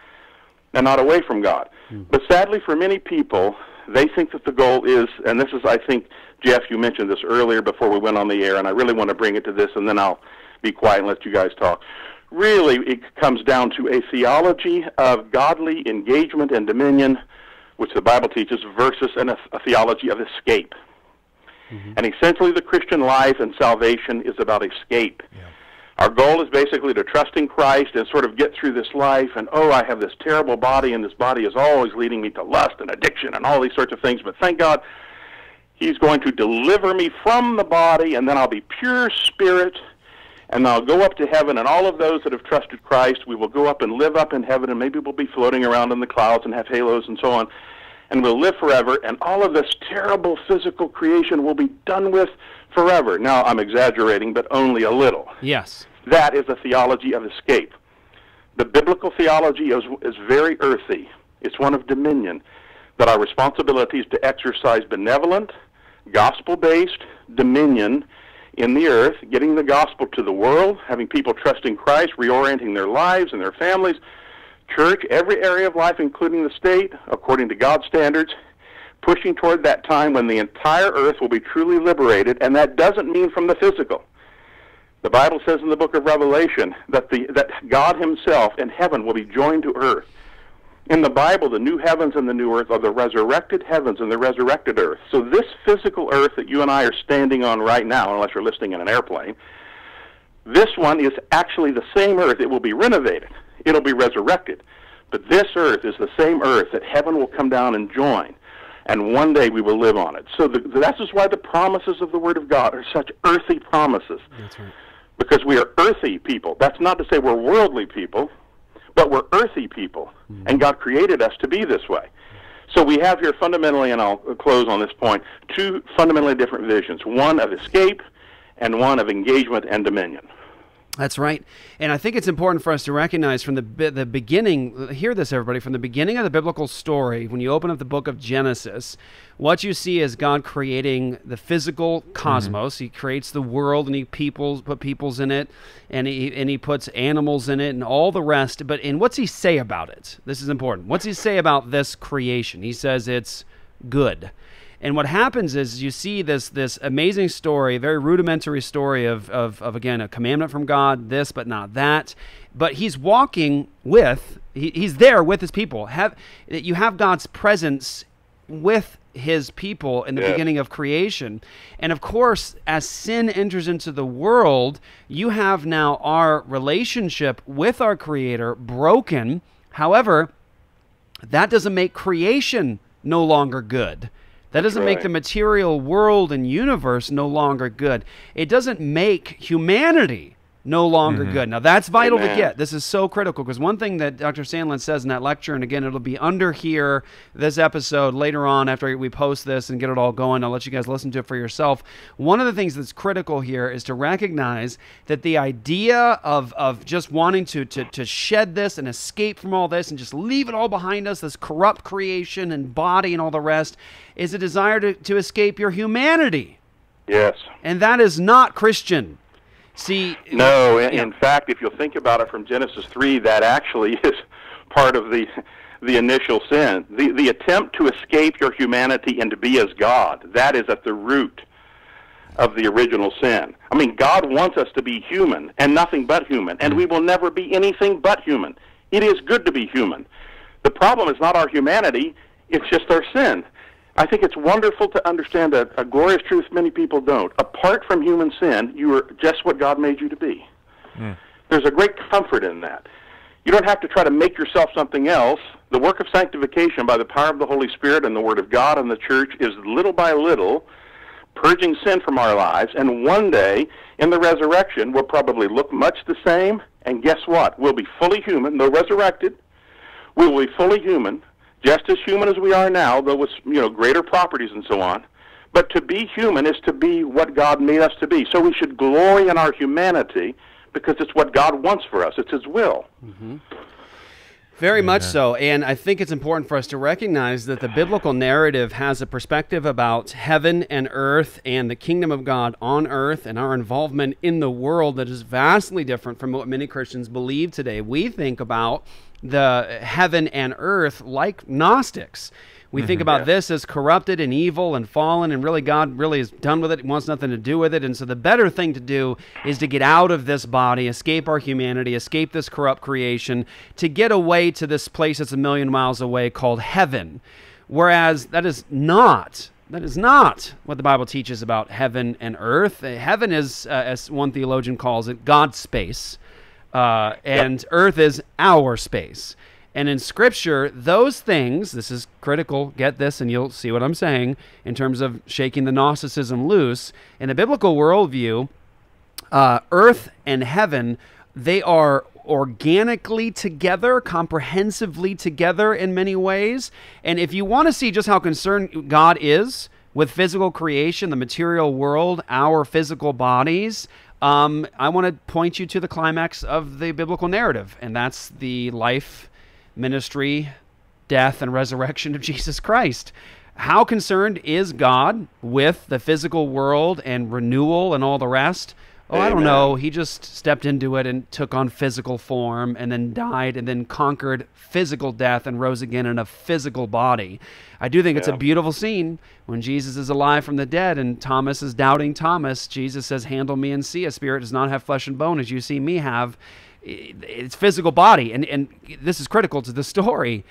and not away from God. Hmm. But sadly, for many people, they think that the goal is, and this is, I think, Jeff, you mentioned this earlier before we went on the air, and I really want to bring it to this, and then I'll be quiet and let you guys talk. Really, it comes down to a theology of godly engagement and dominion, which the Bible teaches, versus an, a theology of escape. Mm-hmm. And essentially, the Christian life and salvation is about escape. Our goal is basically to trust in Christ and sort of get through this life. And oh, I have this terrible body, and this body is always leading me to lust and addiction and all these sorts of things. But thank God, He's going to deliver me from the body, and then I'll be pure spirit, and I'll go up to heaven. And all of those that have trusted Christ, we will go up and live up in heaven, and maybe we'll be floating around in the clouds and have halos and so on. And we'll live forever, and all of this terrible physical creation will be done with forever. Now, I'm exaggerating, but only a little. Yes. That is a theology of escape. The biblical theology is, is very earthy. It's one of dominion. That our responsibility is to exercise benevolent, gospel based dominion in the earth, getting the gospel to the world, having people trust in Christ, reorienting their lives and their families, church, every area of life, including the state, according to God's standards, pushing toward that time when the entire earth will be truly liberated, and that doesn't mean from the physical. The Bible says in the book of Revelation that the that God himself in heaven will be joined to earth. In the Bible, the new heavens and the new earth are the resurrected heavens and the resurrected earth. So this physical earth that you and I are standing on right now, unless you're listening in an airplane, this one is actually the same earth. It will be renovated. It'll be resurrected. But this earth is the same earth that heaven will come down and join. And one day we will live on it. So the, that's just why the promises of the Word of God are such earthy promises. That's right. Because we are earthy people. That's not to say we're worldly people, but we're earthy people. Mm-hmm. And God created us to be this way. So we have here fundamentally, and I'll close on this point, two fundamentally different visions: one of escape, and one of engagement and dominion. That's right. And I think it's important for us to recognize from the the beginning, hear this everybody, from the beginning of the biblical story, when you open up the book of Genesis, what you see is God creating the physical mm-hmm. cosmos. He creates the world and he peoples put peoples in it and he and he puts animals in it and all the rest. But and what's he say about it? This is important. What's he say about this creation? He says it's good. And what happens is you see this this amazing story, very rudimentary story of, of, of again a commandment from God, this but not that. But he's walking with he, he's there with his people. Have you have God's presence with his people in the Yes. beginning of creation. And of course, as sin enters into the world, you have now our relationship with our creator broken. However, that doesn't make creation no longer good. That doesn't make the material world and universe no longer good. It doesn't make humanity no longer mm-hmm. good. Now that's vital to get. This is so critical because one thing that Dr. Sandlin says in that lecture, and again, it'll be under here this episode later on after we post this and get it all going. I'll let you guys listen to it for yourself. One of the things that's critical here is to recognize that the idea of, of just wanting to, to, to shed this and escape from all this and just leave it all behind us, this corrupt creation and body and all the rest, is a desire to, to escape your humanity. Yes. And that is not Christian. See, No, in, Yeah. in fact, if you'll think about it from Genesis three, that actually *laughs* is part of the the initial sin. The the attempt to escape your humanity and to be as God. That is at the root of the original sin. I mean, God wants us to be human and nothing but human, and we will never be anything but human. It is good to be human. The problem is not our humanity, it's just our sin. I think it's wonderful to understand a, a glorious truth many people don't. Apart from human sin, you are just what God made you to be. Hmm. There's a great comfort in that. You don't have to try to make yourself something else. The work of sanctification by the power of the Holy Spirit and the Word of God and the church is little by little purging sin from our lives. And one day, in the resurrection, we'll probably look much the same. And guess what? We'll be fully human, though resurrected. We will be fully human, just as human as we are now, though with you know greater properties and so on. But to be human is to be what God made us to be. So we should glory in our humanity because it's what God wants for us. It's His will. Mm-hmm. Very much so. And I think it's important for us to recognize that the biblical narrative has a perspective about heaven and earth and the kingdom of God on earth and our involvement in the world that is vastly different from what many Christians believe today. We think about the heaven and earth like Gnostics. We think about this as corrupted and evil and fallen, and really God really is done with it. He wants nothing to do with it. And so the better thing to do is to get out of this body, escape our humanity, escape this corrupt creation, to get away to this place that's a million miles away called heaven. Whereas that is not. That is not what the Bible teaches about heaven and earth. Heaven is, uh, as one theologian calls it, God's space, uh, and earth is our space. And in Scripture, those things, this is critical, get this, and you'll see what I'm saying in terms of shaking the Gnosticism loose. In a biblical worldview, uh, earth and heaven, they are organically together, comprehensively together in many ways. And if you want to see just how concerned God is with physical creation, the material world, our physical bodies, um, I want to point you to the climax of the biblical narrative, and that's the life, ministry, death, and resurrection of *laughs* Jesus Christ. How concerned is God with the physical world and renewal and all the rest? Oh, I don't know. He just stepped into it and took on physical form and then died and then conquered physical death and rose again in a physical body. I do think it's a beautiful scene when Jesus is alive from the dead and Thomas is doubting Thomas. Jesus says, Handle me and see. A spirit does not have flesh and bone as you see me have. It's physical body. And, and this is critical to the story.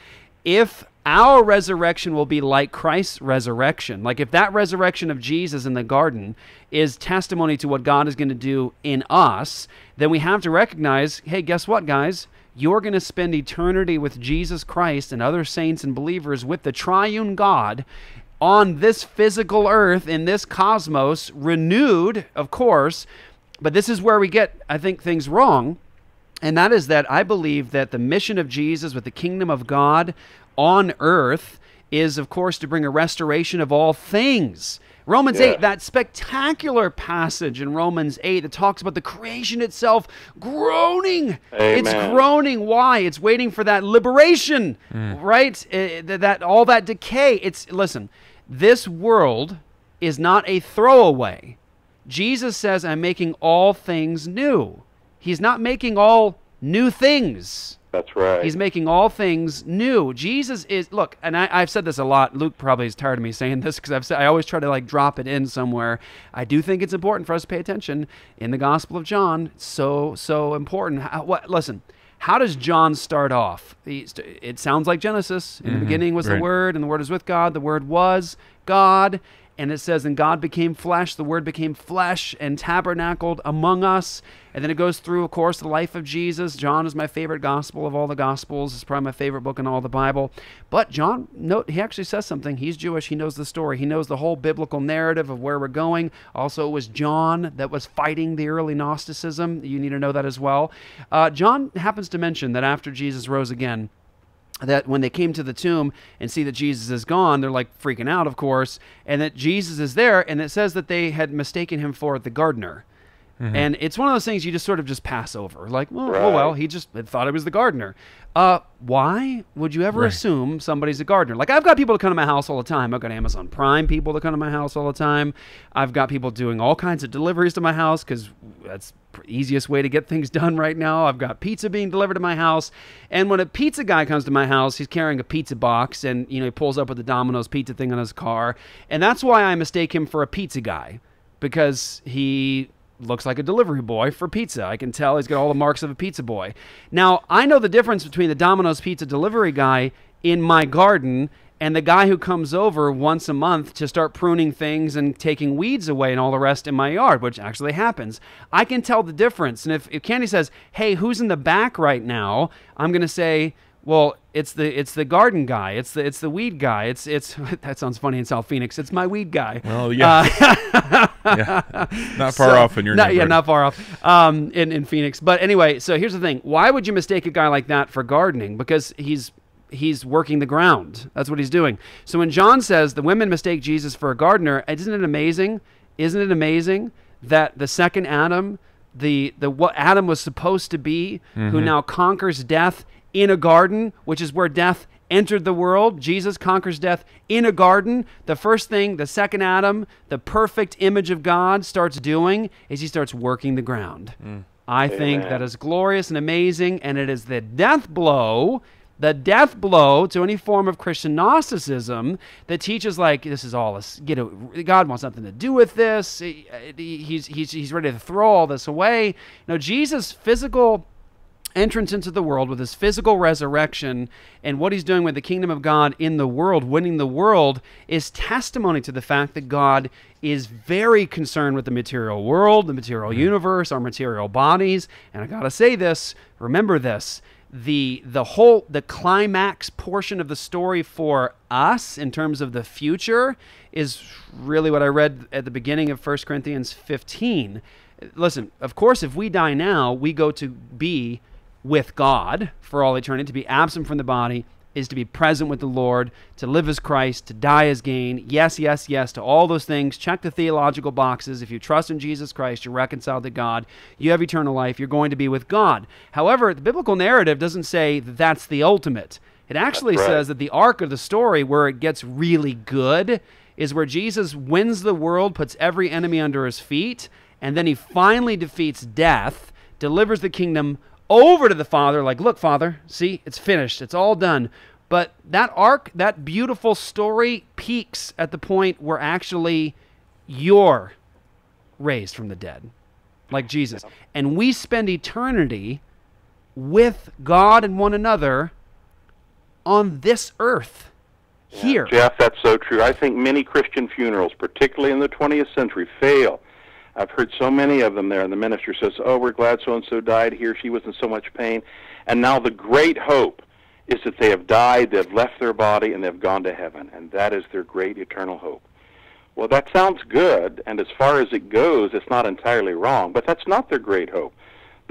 If our resurrection will be like Christ's resurrection, like if that resurrection of Jesus in the garden is testimony to what God is going to do in us, then we have to recognize hey, guess what, guys? You're going to spend eternity with Jesus Christ and other saints and believers with the triune God on this physical earth, in this cosmos, renewed, of course. But this is where we get, I think, things wrong. And that is that I believe that the mission of Jesus with the kingdom of God on earth is, of course, to bring a restoration of all things. Romans Yes. 8, that spectacular passage in Romans 8 that talks about the creation itself groaning. It's groaning. Why? It's waiting for that liberation, right? Uh, that all that decay. It's listen. This world is not a throwaway. Jesus says, "I'm making all things new." He's not making all new things. That's right. He's making all things new. Jesus is look, and I, I've said this a lot. Luke probably is tired of me saying this because I've said I always try to like drop it in somewhere. I do think it's important for us to pay attention in the Gospel of John. It's so so important. How, what? Listen. How does John start off? He, it sounds like Genesis. In the mm-hmm. beginning was right. the Word, and the Word is with God. The Word was God. And it says, and God became flesh. The Word became flesh and tabernacled among us. And then it goes through, of course, the life of Jesus. John is my favorite gospel of all the gospels. It's probably my favorite book in all the Bible. But John, note, he actually says something. He's Jewish. He knows the story. He knows the whole biblical narrative of where we're going. Also, it was John that was fighting the early Gnosticism. You need to know that as well. Uh, John happens to mention that after Jesus rose again, that when they came to the tomb and see that Jesus is gone, they're like freaking out, of course, and that Jesus is there, and it says that they had mistaken him for the gardener. And it's one of those things you just sort of just pass over. Like, well, oh, well, he just thought it was the gardener. Uh, why would you ever Right. assume somebody's a gardener? Like, I've got people that come to my house all the time. I've got Amazon Prime people that come to my house all the time. I've got people doing all kinds of deliveries to my house because that's easiest way to get things *laughs* done right now. I've got pizza being delivered to my house. And when a pizza guy comes to my house, he's carrying a pizza box and, you know, he pulls up with the Domino's pizza thing on his car. And that's why I mistake him for a pizza guy because he looks like a delivery boy for pizza. I can tell he's got all the marks of a pizza boy. Now, I know the difference between the Domino's pizza delivery guy in my garden and the guy who comes over once a month to start pruning things and taking weeds away and all the rest in my yard, which actually happens. I can tell the difference. And if, if Candy says, "Hey, who's in the back right now?" I'm going to say, well, it's the it's the garden guy. It's the it's the weed guy. It's it's *laughs* that sounds funny in South Phoenix. It's my weed guy. Well, yeah. Uh, *laughs* yeah. Not far *laughs* so- off in your not, yeah, not far off um, in, in Phoenix. But anyway, so here's the thing: why would you mistake a guy like that for gardening? Because he's he's working the ground. That's what he's doing. So when John says the women mistake Jesus for a gardener, isn't it amazing? Isn't it amazing that the second Adam, the the what Adam was supposed to be, who now conquers death in a garden, which is where death entered the world. Jesus conquers death in a garden. The first thing the second Adam, the perfect image of God, starts doing is he starts working the ground. Mm. I think that is glorious and amazing, and it is the death blow. The death blow to any form of Christian Gnosticism that teaches like this is all a, you know God wants nothing to do with this. He- he- he's he's he's ready to throw all this away. Now, Jesus' physical entrance into the world with his physical resurrection and what he's doing with the kingdom of God in the world, winning the world, is testimony to the fact that God is very concerned with the material world, the material mm-hmm. universe, our material bodies. And I got to say this, remember this. The the whole the climax portion of the story for us in terms of the future is really what I read at the beginning of 1 Corinthians 15. Listen, of course if we die now, we go to be with God for all eternity. To be absent from the body is to be present with the Lord, to live as Christ, to die as gain. Yes, yes, yes to all those things. Check the theological boxes. If you trust in Jesus Christ, you're reconciled to God, you have eternal life, you're going to be with God. However, the biblical narrative doesn't say that that's the ultimate. It actually right. says that the arc of the story, where it gets really good, is where Jesus wins the world, puts every enemy under his feet, and then he finally defeats death, delivers the kingdom over to the Father, like, look, Father, see, it's finished, it's all done. But that arc, that beautiful story, peaks at the point where actually you're raised from the dead, like Jesus. And we spend eternity with God and one another on this earth here. Jeff, that's so true. I think many Christian funerals, particularly in the 20th century, fail. I've heard so many of them there, and the minister says, Oh, we're glad so and so died. He or she was in so much pain. And now the great hope is that they have died, they've left their body, and they've gone to heaven. And that is their great eternal hope. Well, that sounds good, and as far as it goes, it's not entirely wrong, but that's not their great hope.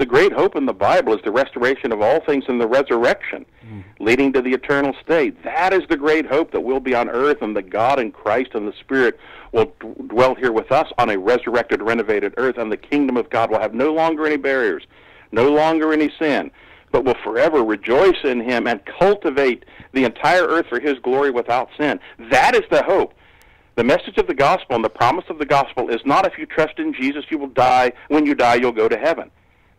The great hope in the Bible is the restoration of all things in the resurrection, hmm. leading to the eternal state. That is the great hope that we'll be on earth and that God and Christ and the Spirit will d- dwell here with us on a resurrected, renovated earth, and the kingdom of God will have no longer any barriers, no longer any sin, but will forever rejoice in Him and cultivate the entire earth for His glory without sin. That is the hope. The message of the gospel and the promise of the gospel is not if you trust in Jesus, you will die. When you die, you'll go to heaven.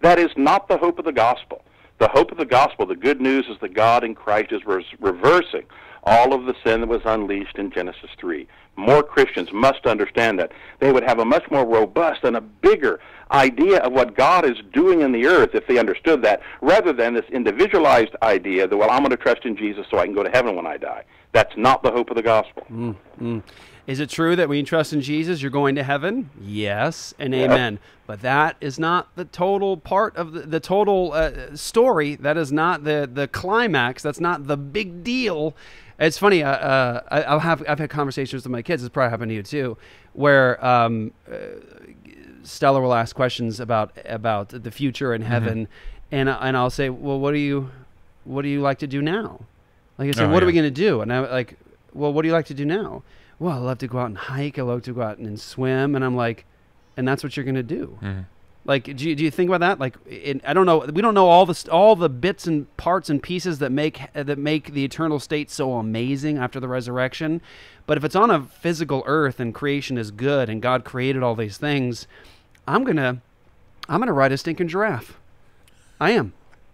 That is not the hope of the gospel. The hope of the gospel, the good news, is that God in Christ is res- reversing all of the sin that was unleashed in Genesis 3. More Christians must understand that. They would have a much more robust and a bigger idea of what God is doing in the earth if they understood that, rather than this individualized idea that, well, I'm going to trust in Jesus so I can go to heaven when I die. That's not the hope of the gospel. Mm, mm. Is it true that when you trust in Jesus, you're going to heaven? Yes, and amen. But that is not the total part of the, the total uh, story. That is not the the climax. That's not the big deal. It's funny. Uh, uh, I, I'll have I've had conversations with my kids. It's probably happened to you too, where um, uh, Stella will ask questions about about the future and heaven, and I- and I'll say, well, what do you what do you like to do now? Like I said, Oh, what are we going to do? And I'm like, well, what do you like to do now? Well, I love to go out and hike. I love to go out and swim. And I'm like, and that's what you're going to do. Mm-hmm. Like, do you, do you think about that? Like, in, I don't know. We don't know all the all the bits and parts and pieces that make that make the eternal state so amazing after the resurrection. But if it's on a physical earth and creation is good and God created all these things, I'm gonna I'm gonna ride a stinking giraffe. I am.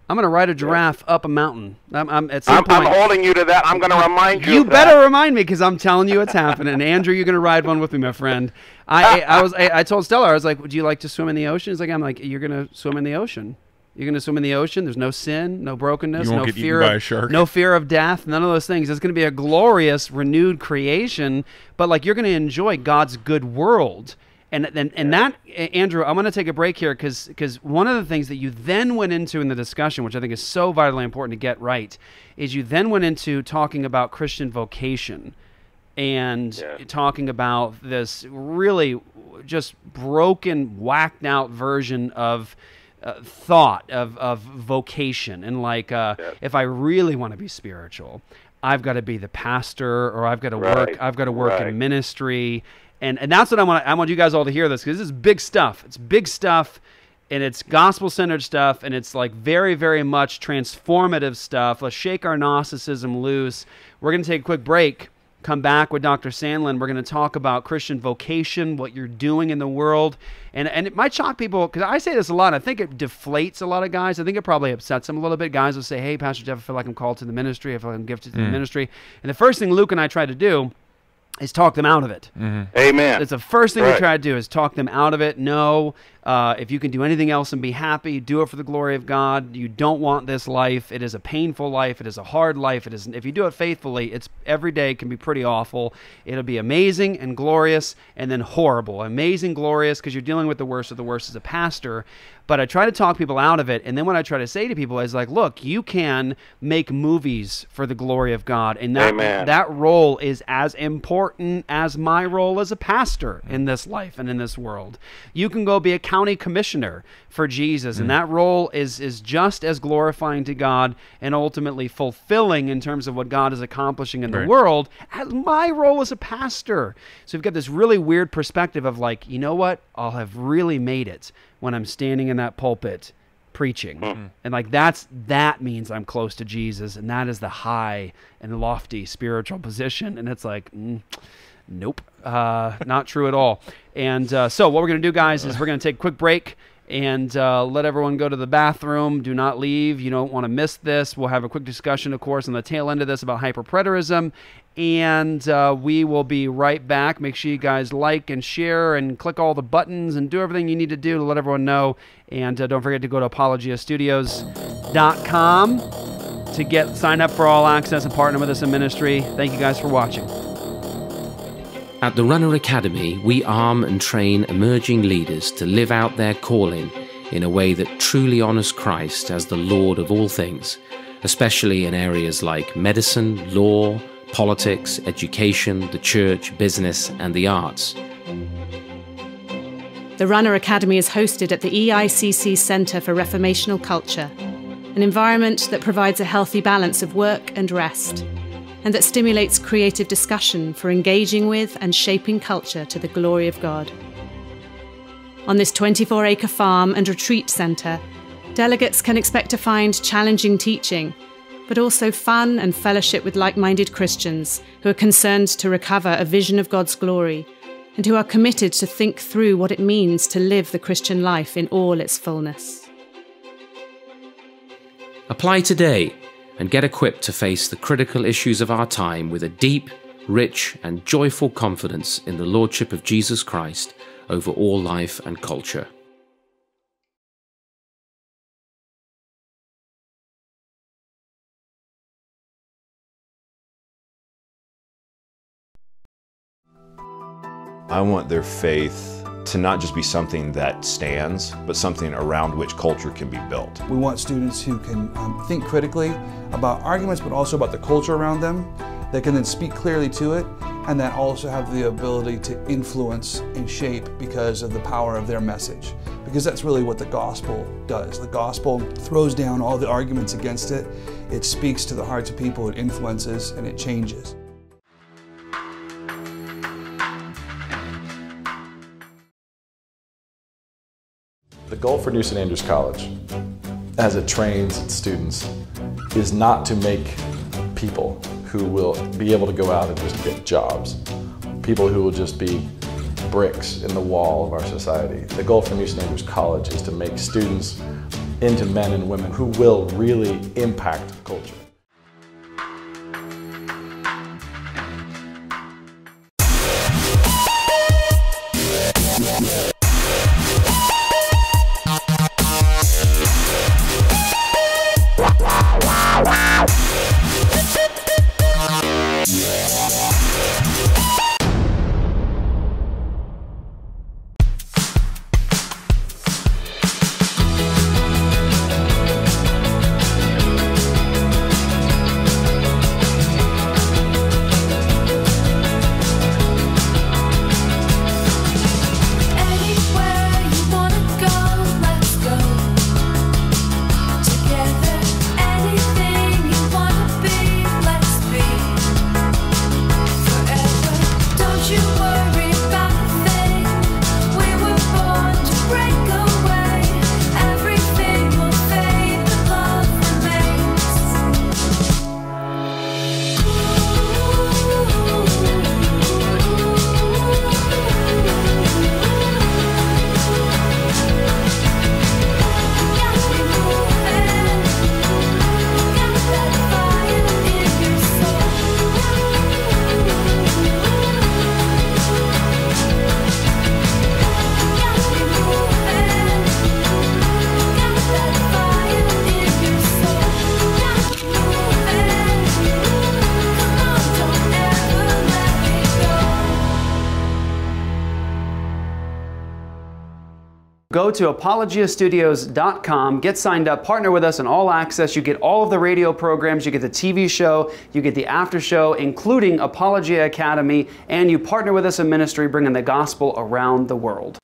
I'm gonna ride a giraffe up a mountain. I'm, I'm at some I'm, I'm holding you to that. I'm going to remind you. You of that. better remind me because I'm telling you it's *laughs* happening. Andrew, you're gonna ride one with me, my friend. I I was I, I told Stella I was like, "Would you like to swim in the ocean?" He's like, "I'm like, you're gonna swim in the ocean. You're gonna swim in the ocean. There's no sin, no brokenness, You won't no get eaten fear of a shark. no fear of death, none of those things. It's gonna be a glorious, renewed creation. But like, you're gonna enjoy God's good world." And, and, and that, Andrew, I'm going to take a break here because because one of the things that you then went into in the discussion, which I think is so vitally important to get right, is you then went into talking about Christian vocation and talking about this really just broken, whacked out version of uh, thought of, of vocation. And like uh, if I really want to be spiritual, I've got to be the pastor or I've got to work I've got to work right. in ministry and and that's what I want I want you guys all to hear this because this is big stuff. It's big stuff and it's gospel centered stuff and it's like very very much transformative stuff. Let's shake our Gnosticism loose. We're going to take a quick break. Come back with Dr. Sandlin. We're going to talk about Christian vocation, what you're doing in the world, and and it might shock people because I say this a lot. I think it deflates a lot of guys. I think it probably upsets them a little bit. Guys will say, "Hey, Pastor Jeff, I feel like I'm called to the ministry. I feel like I'm gifted to the hmm. ministry." And the first thing Luke and I try to do is talk them out of it. Mm-hmm. Amen. It's the first thing we try to do is talk them out of it. No, uh, if you can do anything else and be happy, do it for the glory of God. You don't want this life. It is a painful life. It is a hard life. It is. If you do it faithfully, it's every day can be pretty awful. It'll be amazing and glorious, and then horrible. Amazing, glorious, because you're dealing with the worst of the worst as a pastor. But I try to talk people out of it, and then what I try to say to people is like, look, you can make movies for the glory of God, and that Amen. that role is as important as my role as a pastor in this life and in this world. You can go be a county commissioner for Jesus, and that role is is just as glorifying to God and ultimately fulfilling in terms of what God is accomplishing in the world as my role as a pastor. So we've got this really weird perspective of like, you know what? I'll have really made it when I'm standing in that pulpit preaching. And like that's that means i'm close to jesus. And that is the high and lofty spiritual position. And it's like mm, nope. Uh, not true at all. And uh, so what we're going to do guys is we're going to take a quick break and uh, let everyone go to the bathroom. Do not leave. You don't want to miss this. We'll have a quick discussion of course on the tail end of this about hyperpreterism. And uh, we will be right back. Make sure you guys like and share and click all the buttons and do everything you need to do to let everyone know. And uh, don't forget to go to apologiastudios.com to get sign up for all access and partner with us in ministry. Thank you guys for watching At the Runner Academy, we arm and train emerging leaders to live out their calling in a way that truly honors Christ as the Lord of all things, especially in areas like medicine, law, politics, education, the church, business, and the arts. The Runner Academy is hosted at the EICC Centre for Reformational Culture, an environment that provides a healthy balance of work and rest, and that stimulates creative discussion for engaging with and shaping culture to the glory of God. On this 24 acre farm and retreat centre, delegates can expect to find challenging teaching, but also fun and fellowship with like minded Christians who are concerned to recover a vision of God's glory and who are committed to think through what it means to live the Christian life in all its fullness. Apply today and get equipped to face the critical issues of our time with a deep, rich, and joyful confidence in the Lordship of Jesus Christ over all life and culture. I want their faith to not just be something that stands, but something around which culture can be built. We want students who can um, think critically about arguments, but also about the culture around them, that can then speak clearly to it, and that also have the ability to influence and shape because of the power of their message. Because that's really what the gospel does. The gospel throws down all the arguments against it, it speaks to the hearts of people, it influences, and it changes. The goal for New St. Andrews College, as it trains its students, is not to make people who will be able to go out and just get jobs, people who will just be bricks in the wall of our society. The goal for New St. Andrews College is to make students into men and women who will really impact culture. To apologiastudios.com, get signed up, partner with us on All Access. You get all of the radio programs, you get the TV show, you get the after show, including Apologia Academy, and you partner with us in ministry, bringing the gospel around the world.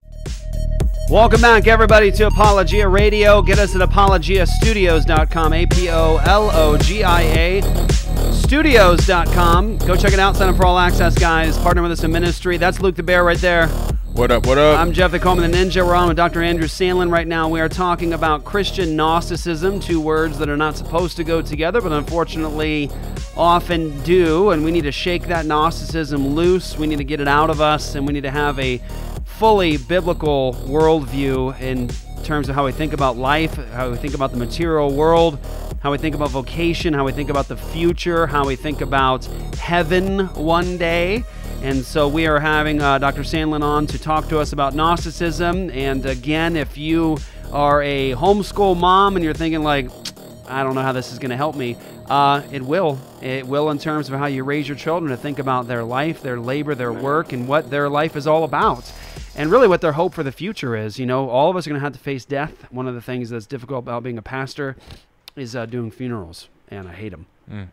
Welcome back, everybody, to Apologia Radio. Get us at apologiastudios.com, A P O L O G I A studios.com. Go check it out. Sign up for All Access, guys. Partner with us in ministry. That's Luke the Bear right there. What up, what up? I'm Jeff the Coleman, the Ninja. We're on with Dr. Andrew Sandlin right now. We are talking about Christian Gnosticism, two words that are not supposed to go together, but unfortunately often do. And we need to shake that Gnosticism loose. We need to get it out of us, and we need to have a fully biblical worldview in terms of how we think about life, how we think about the material world, how we think about vocation, how we think about the future, how we think about heaven one day. And so we are having uh, Dr. Sandlin on to talk to us about Gnosticism. And again, if you are a homeschool mom and you're thinking like, I don't know how this is going to help me, uh, it will. It will in terms of how you raise your children to think about their life, their labor, their work, and what their life is all about. And really, what their hope for the future is. You know, all of us are going to have to face death. One of the things that's difficult about being a pastor is uh, doing funerals, and I hate them. Mm.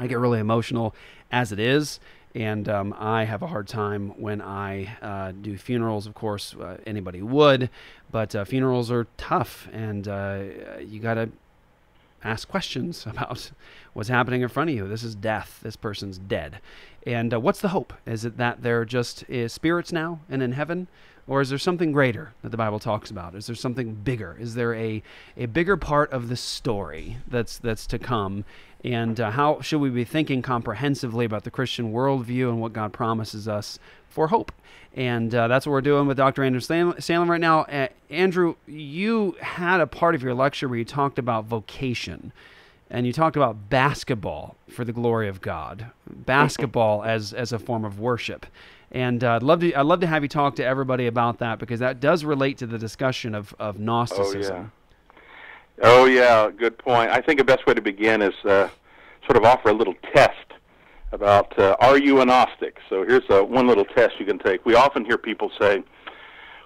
I get really emotional as it is. And um, I have a hard time when I uh, do funerals. Of course, uh, anybody would, but uh, funerals are tough, and uh, you got to ask questions *laughs* about what's happening in front of you. This is death. This person's dead. And uh, what's the hope? Is it that they're just spirits now and in heaven? Or is there something greater that the Bible talks about? Is there something bigger? Is there a, a bigger part of the story that's, that's to come? And uh, how should we be thinking comprehensively about the Christian worldview and what God promises us for hope? And uh, that's what we're doing with Dr. Andrew Sandlin, right now. Uh, Andrew, you had a part of your lecture where you talked about vocation and you talked about basketball for the glory of God, basketball *laughs* as, as a form of worship. And uh, I'd love to I'd love to have you talk to everybody about that because that does relate to the discussion of, of Gnosticism. Oh yeah, good point. I think the best way to begin is uh, sort of offer a little test about uh, are you a Gnostic? So here's uh, one little test you can take. We often hear people say,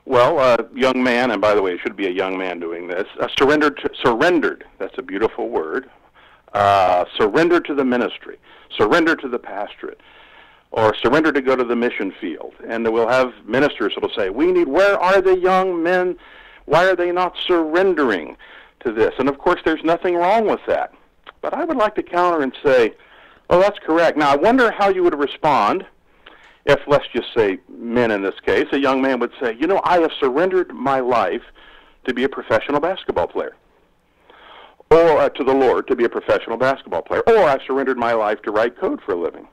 "Well, uh, young man," and by the way, it should be a young man doing this. Uh, surrendered, to, surrendered. That's a beautiful word. Uh, surrender to the ministry. Surrender to the pastorate. Or surrender to go to the mission field. And we'll have ministers that'll say, "We need. Where are the young men? Why are they not surrendering to this?" And of course, there's nothing wrong with that. But I would like to counter and say, "Oh, that's correct." Now, I wonder how you would respond if, let's just say, men in this case, a young man would say, "You know, I have surrendered my life to be a professional basketball player." Or uh, to the Lord to be a professional basketball player. Or I've surrendered my life to write code for a living.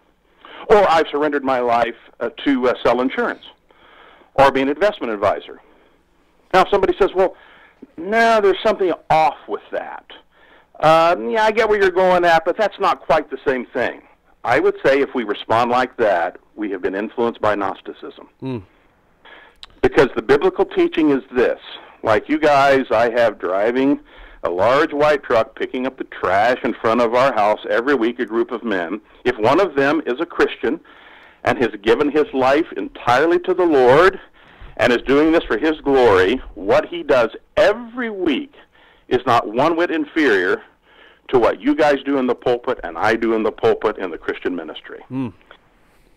Or I've surrendered my life uh, to uh, sell insurance. Or be an investment advisor. Now, if somebody says, well, no, there's something off with that. Uh, yeah, I get where you're going at, but that's not quite the same thing. I would say if we respond like that, we have been influenced by Gnosticism. Mm. Because the biblical teaching is this. Like you guys, I have driving a large white truck picking up the trash in front of our house every week, a group of men. If one of them is a Christian and has given his life entirely to the Lord and is doing this for his glory, what he does every week is not one whit inferior to what you guys do in the pulpit and I do in the pulpit in the Christian ministry. Mm.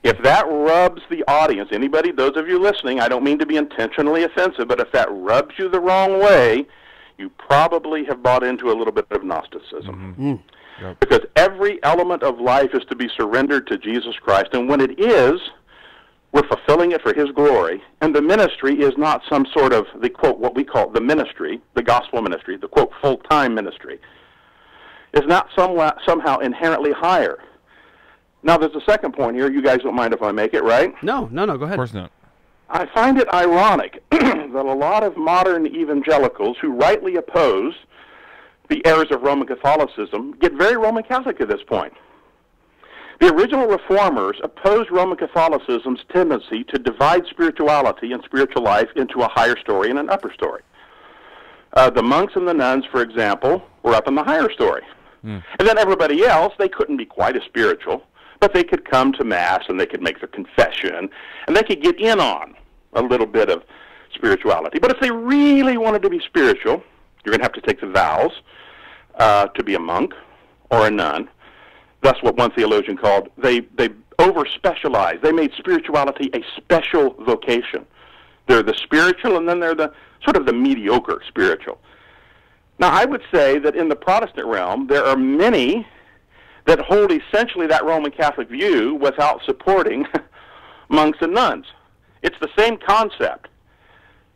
If that rubs the audience, anybody, those of you listening, I don't mean to be intentionally offensive, but if that rubs you the wrong way, you probably have bought into a little bit of Gnosticism. Because every element of life is to be surrendered to Jesus Christ, and when it is, we're fulfilling it for His glory. And the ministry is not some sort of the quote what we call the ministry, the gospel ministry, the quote full time ministry, is not somewhat, somehow inherently higher. Now, there's a second point here. You guys don't mind if I make it, right? No, no, no. Go ahead. Of course not. I find it ironic *clears throat* that a lot of modern evangelicals who rightly oppose the errors of Roman Catholicism get very Roman Catholic at this point. The original reformers opposed Roman Catholicism's tendency to divide spirituality and spiritual life into a higher story and an upper story. Uh, the monks and the nuns, for example, were up in the higher story. And then everybody else, they couldn't be quite as spiritual, but they could come to Mass and they could make their confession and they could get in on a little bit of spirituality. But if they really wanted to be spiritual, you're going to have to take the vows uh, to be a monk or a nun. That's what one theologian called they they over specialized. They made spirituality a special vocation. They're the spiritual, and then they're the sort of the mediocre spiritual. Now, I would say that in the Protestant realm, there are many that hold essentially that Roman Catholic view without supporting *laughs* monks and nuns. It's the same concept.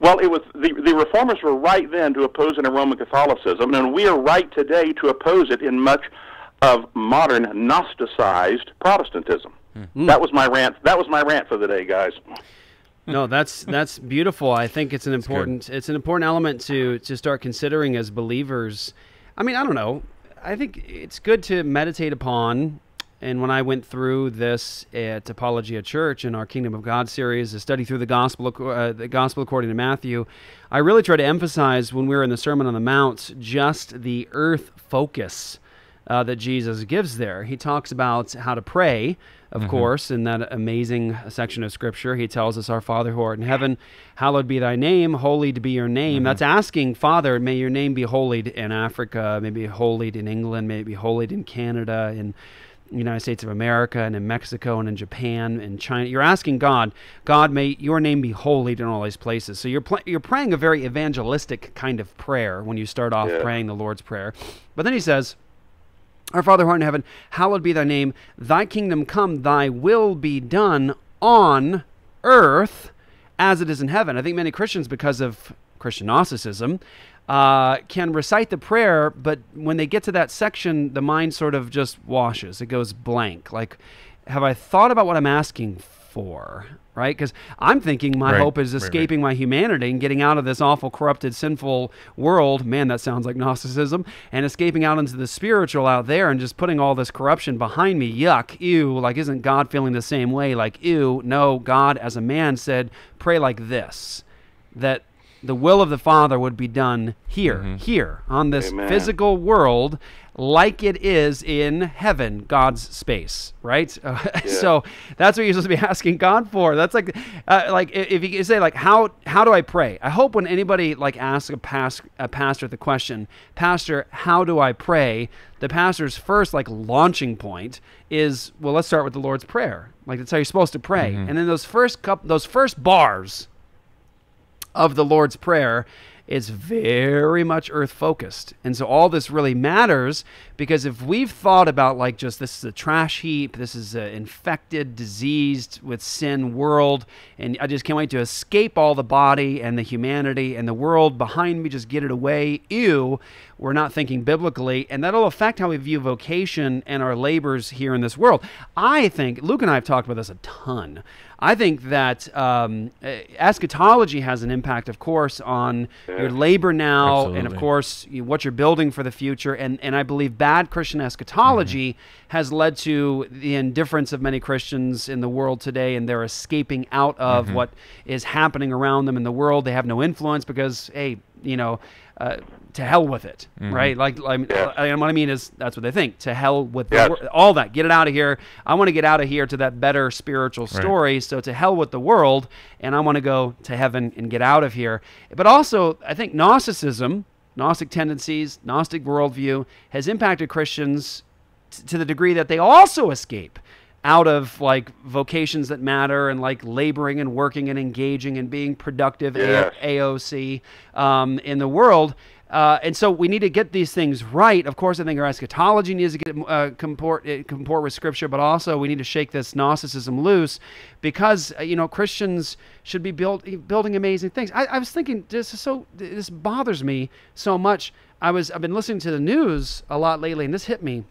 Well, it was the, the reformers were right then to oppose it in Roman Catholicism, and we are right today to oppose it in much of modern Gnosticized Protestantism. That was my rant. That was my rant for the day, guys. no, that's *laughs* that's beautiful. I think it's an important it's an important element to to start considering as believers. I mean, I don't know. I think it's good to meditate upon. And when I went through this at Apologia Church in our Kingdom of God series, a study through the gospel, uh, the gospel according to Matthew, I really try to emphasize when we were in the Sermon on the Mount just the earth focus uh, that Jesus gives there. He talks about how to pray, of Mhm. course, in that amazing section of Scripture. He tells us, Our Father who art in heaven, hallowed be thy name, holy to be your name. That's asking, Father, may your name be holied in Africa, may it be holied in England, may it be holied in Canada, in United States of America and in Mexico and in Japan and China. You're asking God, God, may your name be holy in all these places. So you're pl- you're praying a very evangelistic kind of prayer when you start off Yeah. praying the Lord's prayer. But then he says, our Father who art in heaven, hallowed be thy name. Thy kingdom come, thy will be done on earth as it is in heaven. I think many Christians, because of Christian Gnosticism, uh, can recite the prayer, but when they get to that section, the mind sort of just washes. It goes blank. Like, have I thought about what I'm asking for? Right? Because I'm thinking my Right, hope is right, right. escaping my humanity and getting out of this awful, corrupted, sinful world. Man, that sounds like Gnosticism. And escaping out into the spiritual out there and just putting all this corruption behind me. Yuck. Ew. Like, isn't God feeling the same way? Like, ew. No, God, as a man, said, pray like this that the will of the Father would be done here, Mm-hmm. here, on this Amen. physical world, like it is in heaven, God's space, right? *laughs* Uh, so that's what you're supposed to be *laughs* asking God for. That's like, uh, like if you say like, how how do I pray? I hope when anybody like asks a, pas- a pastor the question, Pastor, how do I pray? The pastor's first like launching point is, well, let's start with the Lord's prayer. Like that's how you're supposed to pray. Mm-hmm. And then those first couple, those first bars of the Lord's Prayer is very much earth focused. And so all this really matters because if we've thought about like just this is a trash heap, this is an infected, diseased with sin world, and I just can't wait to escape all the body and the humanity and the world behind me, just get it away. Ew, we're not thinking biblically, and that'll affect how we view vocation and our labors here in this world. I think Luke and I have talked about this a ton. I think that um, uh, eschatology has an impact, of course, on your labor now, and of course, you, what you're building for the future. And and I believe bad Christian eschatology has led to the indifference of many Christians in the world today, and they're escaping out of what is happening around them in the world. They have no influence because, hey, you know. Uh, to hell with it, right? Like, like I, what I mean is that's what they think. To hell with the wor- all that. Get it out of here. I want to get out of here to that better spiritual story. So to hell with the world, and I want to go to heaven and get out of here. But also, I think Gnosticism, Gnostic tendencies, Gnostic worldview has impacted Christians t- to the degree that they also escape out of like vocations that matter and like laboring and working and engaging and being productive Yes. A- AOC um, in the world. Uh, and so we need to get these things right. Of course, I think our eschatology needs to get uh, comport, uh, comport with Scripture, but also we need to shake this Gnosticism loose because uh, you know Christians should be build, building amazing things. I, I was thinking this is so this bothers me so much. I was I've been listening to the news a lot lately, and this hit me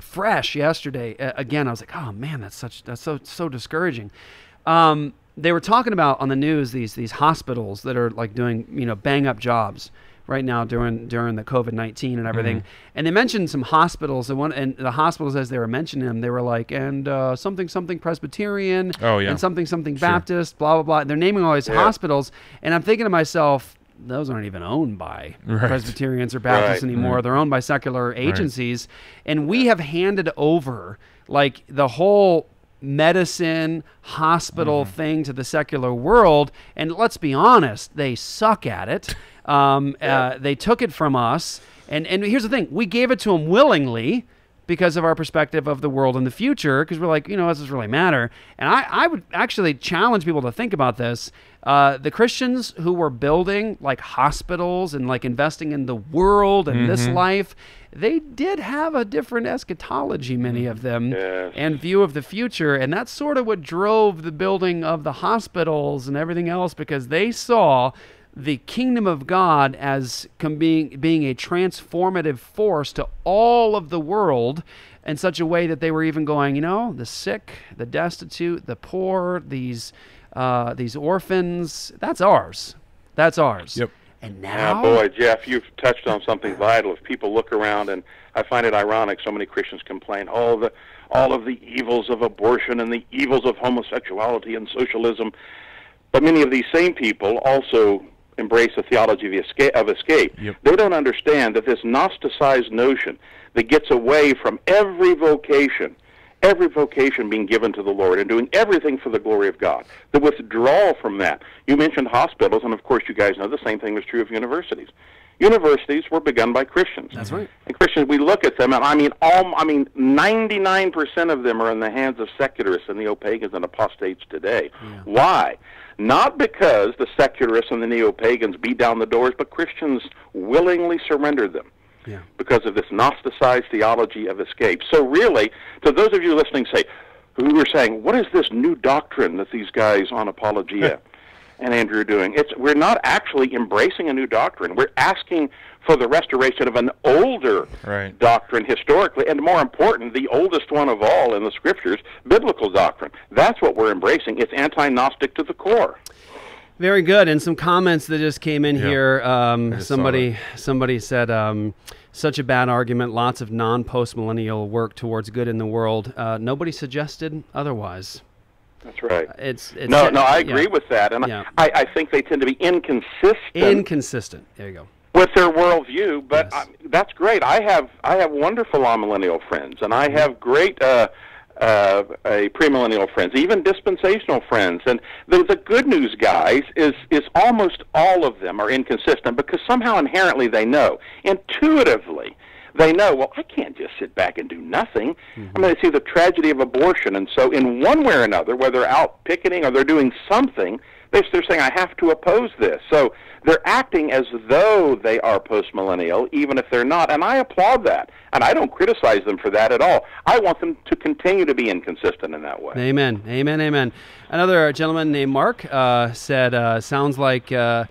fresh yesterday. Uh, again, I was like, oh man, that's such that's so so discouraging. Um, they were talking about on the news these these hospitals that are like doing you know bang up jobs right now during during the COVID nineteen and everything. Mm-hmm. And they mentioned some hospitals and one and the hospitals as they were mentioning them, they were like and uh, something something Presbyterian Oh, yeah. and something something Sure. Baptist, blah blah blah. They're naming all these Yeah. hospitals, and I'm thinking to myself. Those aren't even owned by Right. Presbyterians or Baptists Right. anymore. Mm-hmm. They're owned by secular agencies. And we have handed over like the whole medicine hospital mm-hmm. thing to the secular world. And let's be honest, they suck at it. *laughs* Um, uh, they took it from us. And, and here's the thing we gave it to them willingly because of our perspective of the world and the future, because we're like, you know, does this really matter? And I, I would actually challenge people to think about this. Uh, the Christians who were building like hospitals and like investing in the world and this life, they did have a different eschatology, many of them, Yes. and view of the future. And that's sort of what drove the building of the hospitals and everything else because they saw the kingdom of God as com- being, being a transformative force to all of the world in such a way that they were even going, you know, the sick, the destitute, the poor, these uh, these orphans, that's ours. That's ours. Yep. And Ah, now, boy, Jeff, you've touched on something vital. If people look around, and I find it ironic, so many Christians complain, all the, all of the evils of abortion and the evils of homosexuality and socialism. But many of these same people also embrace a theology of escape. Of escape. Yep. They don't understand that this Gnosticized notion that gets away from every vocation, every vocation being given to the Lord and doing everything for the glory of God, the withdrawal from that. You mentioned hospitals, and of course, you guys know the same thing was true of universities. Universities were begun by Christians. That's right. And Christians, we look at them, and I mean, all I mean, ninety-nine percent of them are in the hands of secularists and the pagans and apostates today. Why? Not because the secularists and the neo-pagans beat down the doors, but Christians willingly surrendered them Yeah. because of this Gnosticized theology of escape. So, really, to those of you listening, say, who are saying, what is this new doctrine that these guys on Apologia *laughs* and Andrew are doing? It's we're not actually embracing a new doctrine. We're asking for the restoration of an older Right. doctrine historically, and more important, the oldest one of all in the scriptures, biblical doctrine. That's what we're embracing. It's anti-Gnostic to the core. Very good. And some comments that just came in Yeah. here. Um, I just saw somebody somebody said um, such a bad argument. Lots of non post millennial work towards good in the world. Uh, nobody suggested otherwise. That's right. It's, it's no, no, I yeah. agree with that, and Yeah. I, I think they tend to be inconsistent. Inconsistent. There you go. With their worldview. But I, that's great. I have I have wonderful amillennial friends, and I have great uh, uh, a premillennial friends, even dispensational friends. And the the good news, guys, is is almost all of them are inconsistent because somehow inherently they know intuitively. They know, well, I can't just sit back and do nothing. I mean, they see the tragedy of abortion, and so in one way or another, whether they're out picketing or they're doing something, they're, they're saying, I have to oppose this. So they're acting as though they are postmillennial, even if they're not, and I applaud that. And I don't criticize them for that at all. I want them to continue to be inconsistent in that way. Amen. Amen. Amen. Another gentleman named Mark uh, said, uh, "Sounds like uh,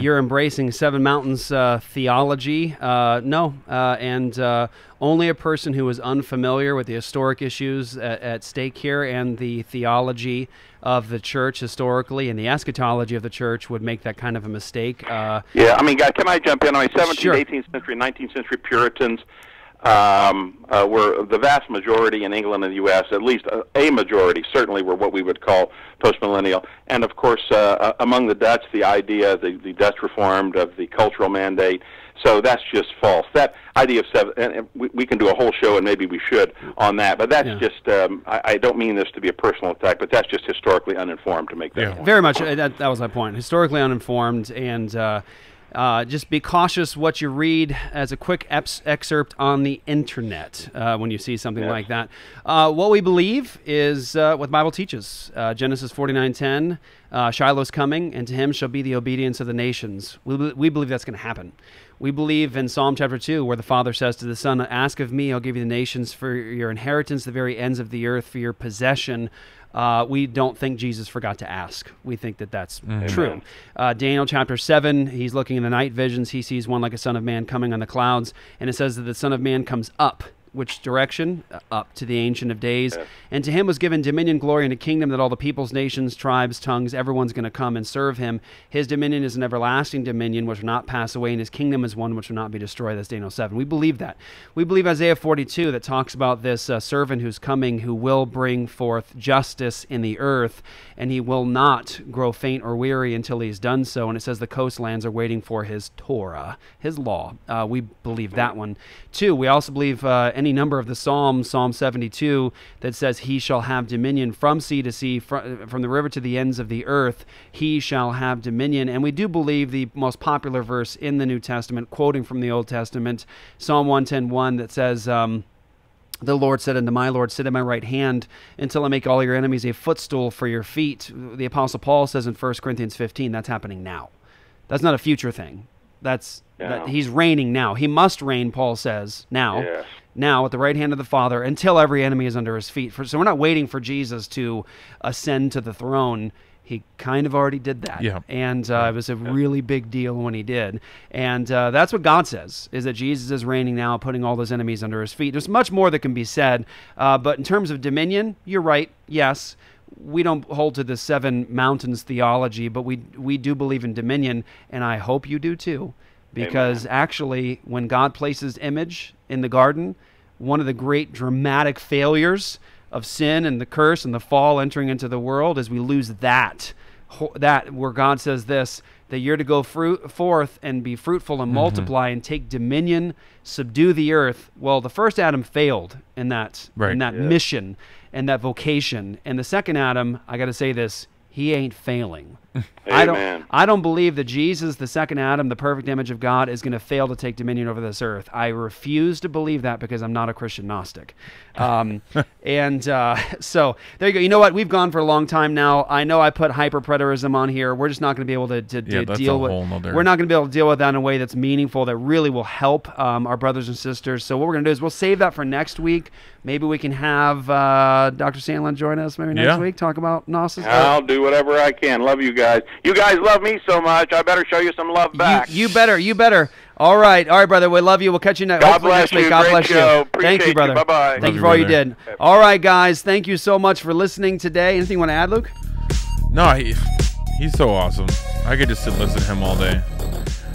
you're embracing Seven Mountains uh, theology." Uh, no, uh, and uh, only a person who is unfamiliar with the historic issues at, at stake here and the theology of the church historically and the eschatology of the church would make that kind of a mistake. Uh, Yeah, I mean, can I jump in? I mean, 17th, Sure. 18th century, 19th century Puritans um, uh, were the vast majority in England and the U.S. At least a, a majority, certainly, were what we would call postmillennial. And of course, uh, uh, among the Dutch, the idea, the, the Dutch Reformed, of the cultural mandate. So that's just false. That idea of seven, and we, we can do a whole show, and maybe we should on that. But that's Yeah. just, um, I, I don't mean this to be a personal attack, but that's just historically uninformed to make that point. Very much. uh, That, that was my point. Historically uninformed, and uh, uh, just be cautious what you read as a quick excerpt on the internet uh, when you see something like that. Uh, what we believe is uh, what the Bible teaches. Uh, Genesis forty nine ten. Uh, Shiloh's coming, and to him shall be the obedience of the nations. We, we believe that's going to happen. We believe in Psalm chapter 2, where the Father says to the Son, Ask of me, I'll give you the nations for your inheritance, the very ends of the earth, for your possession. Uh, we don't think Jesus forgot to ask. We think that that's Mhm. true. Uh, Daniel chapter 7, he's looking in the night visions. He sees one like a son of man coming on the clouds, and it says that the Son of Man comes up. Which direction? Uh, Up to the Ancient of Days. And to him was given dominion, glory, and a kingdom that all the peoples, nations, tribes, tongues, everyone's going to come and serve him. His dominion is an everlasting dominion which will not pass away, and his kingdom is one which will not be destroyed. That's Daniel 7. We believe that. We believe Isaiah 42 that talks about this uh, servant who's coming who will bring forth justice in the earth, and he will not grow faint or weary until he's done so. And it says the coastlands are waiting for his Torah, his law. Uh, we believe that one. Two, we also believe uh, any number of the Psalms, Psalm 72, that says, He shall have dominion from sea to sea, fr- from the river to the ends of the earth. He shall have dominion. And we do believe the most popular verse in the New Testament, quoting from the Old Testament, Psalm 110.1, that says, um, the Lord said unto my Lord, Sit at my right hand until I make all your enemies a footstool for your feet. The Apostle Paul says in 1 Corinthians 15, that's happening now. That's not a future thing. That's that he's reigning now. He must reign, Paul says, now. Yes. Now at the right hand of the Father until every enemy is under his feet. For, so we're not waiting for Jesus to ascend to the throne. He kind of already did that. Yeah. And uh, it was a really big deal when he did. And uh, that's what God says, is that Jesus is reigning now, putting all those enemies under his feet. There's much more that can be said. Uh, but in terms of dominion, you're right. Yes. We don't hold to the seven mountains theology, but we, we do believe in dominion. And I hope you do too. Because actually, when God places image in the garden, one of the great dramatic failures of sin and the curse and the fall entering into the world is we lose that that where God says this that you're to go fruit forth and be fruitful and Mhm. multiply and take dominion, subdue the earth. Well, the first Adam failed in that Right. in that Yeah. mission and that vocation, and the second Adam, I got to say this, he ain't failing. I don't I don't believe that Jesus, the second Adam, the perfect image of God, is going to fail to take dominion over this earth. I refuse to believe that because I'm not a Christian Gnostic. Um, *laughs* and uh, so there you go. You know what? We've gone for a long time now. I know I put hyperpreterism on here. We're just not going to be able to, to, Yeah, deal with. nother- We're not going to be able to deal with that in a way that's meaningful that really will help um, our brothers and sisters. So what we're going to do is we'll save that for next week. Maybe we can have uh, Dr. Sandlin join us maybe next Yeah. week talk about Gnosticism. I'll do whatever I can. Love you guys. You guys love me so much. I better show you some love back. You, you better, you better. All right, all right, brother. We love you. We'll catch you next. God hopefully bless next week. you. God Great bless show. you. Thank Appreciate you, you. brother. Bye-bye. Thank Love you you, for all you did. All right, guys. Thank you so much for listening today. Anything you want to add, Luke? No, he, he's so awesome. I could just sit and listen to him all day.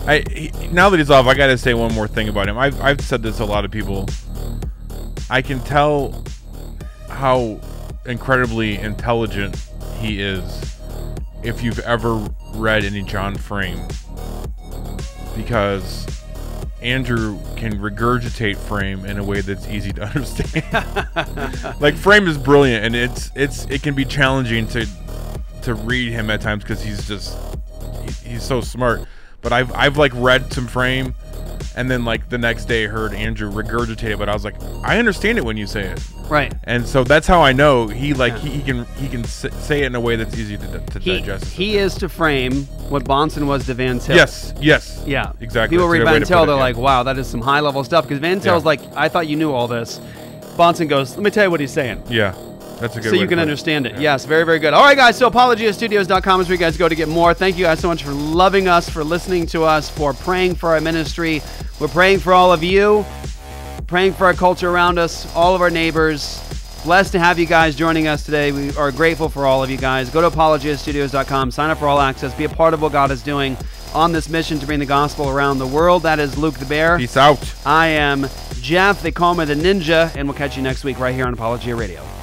I he, now that he's off, I got to say one more thing about him. I've I've said this to a lot of people. I can tell how incredibly intelligent he is if you've ever read any John Frame, because Andrew can regurgitate Frame in a way that's easy to *laughs* understand. *laughs* like Frame is brilliant, and it's it's it can be challenging to to read him at times because he's just he, he's so smart. But I've I've like read some Frame, and then like the next day heard Andrew regurgitate it, but I was like, I understand it when you say it. Right. And so that's how I know he like he, he can he can say it in a way that's easy to, to He, digest. he is to frame what Bahnsen was to Van Til. Yes, yes. Yeah. Exactly. People read Van Til, they're it, yeah. like, wow, that is some high level stuff. Because Van Til's Yeah. like, I thought you knew all this. Bahnsen goes, let me tell you what he's saying. Yeah, that's a good. so you can put it. understand it. Yes, very, very good. All right, guys. So apologiastudios.com is where you guys go to get more. Thank you guys so much for loving us, for listening to us, for praying for our ministry. We're praying for all of you, praying for our culture around us, all of our neighbors. Blessed to have you guys joining us today. We are grateful for all of you guys. Go to apologiastudios.com, sign up for all access, be a part of what God is doing on this mission to bring the gospel around the world. That is Luke the Bear. Peace out. I am Jeff. They call me the Ninja, and we'll catch you next week right here on Apologia Radio.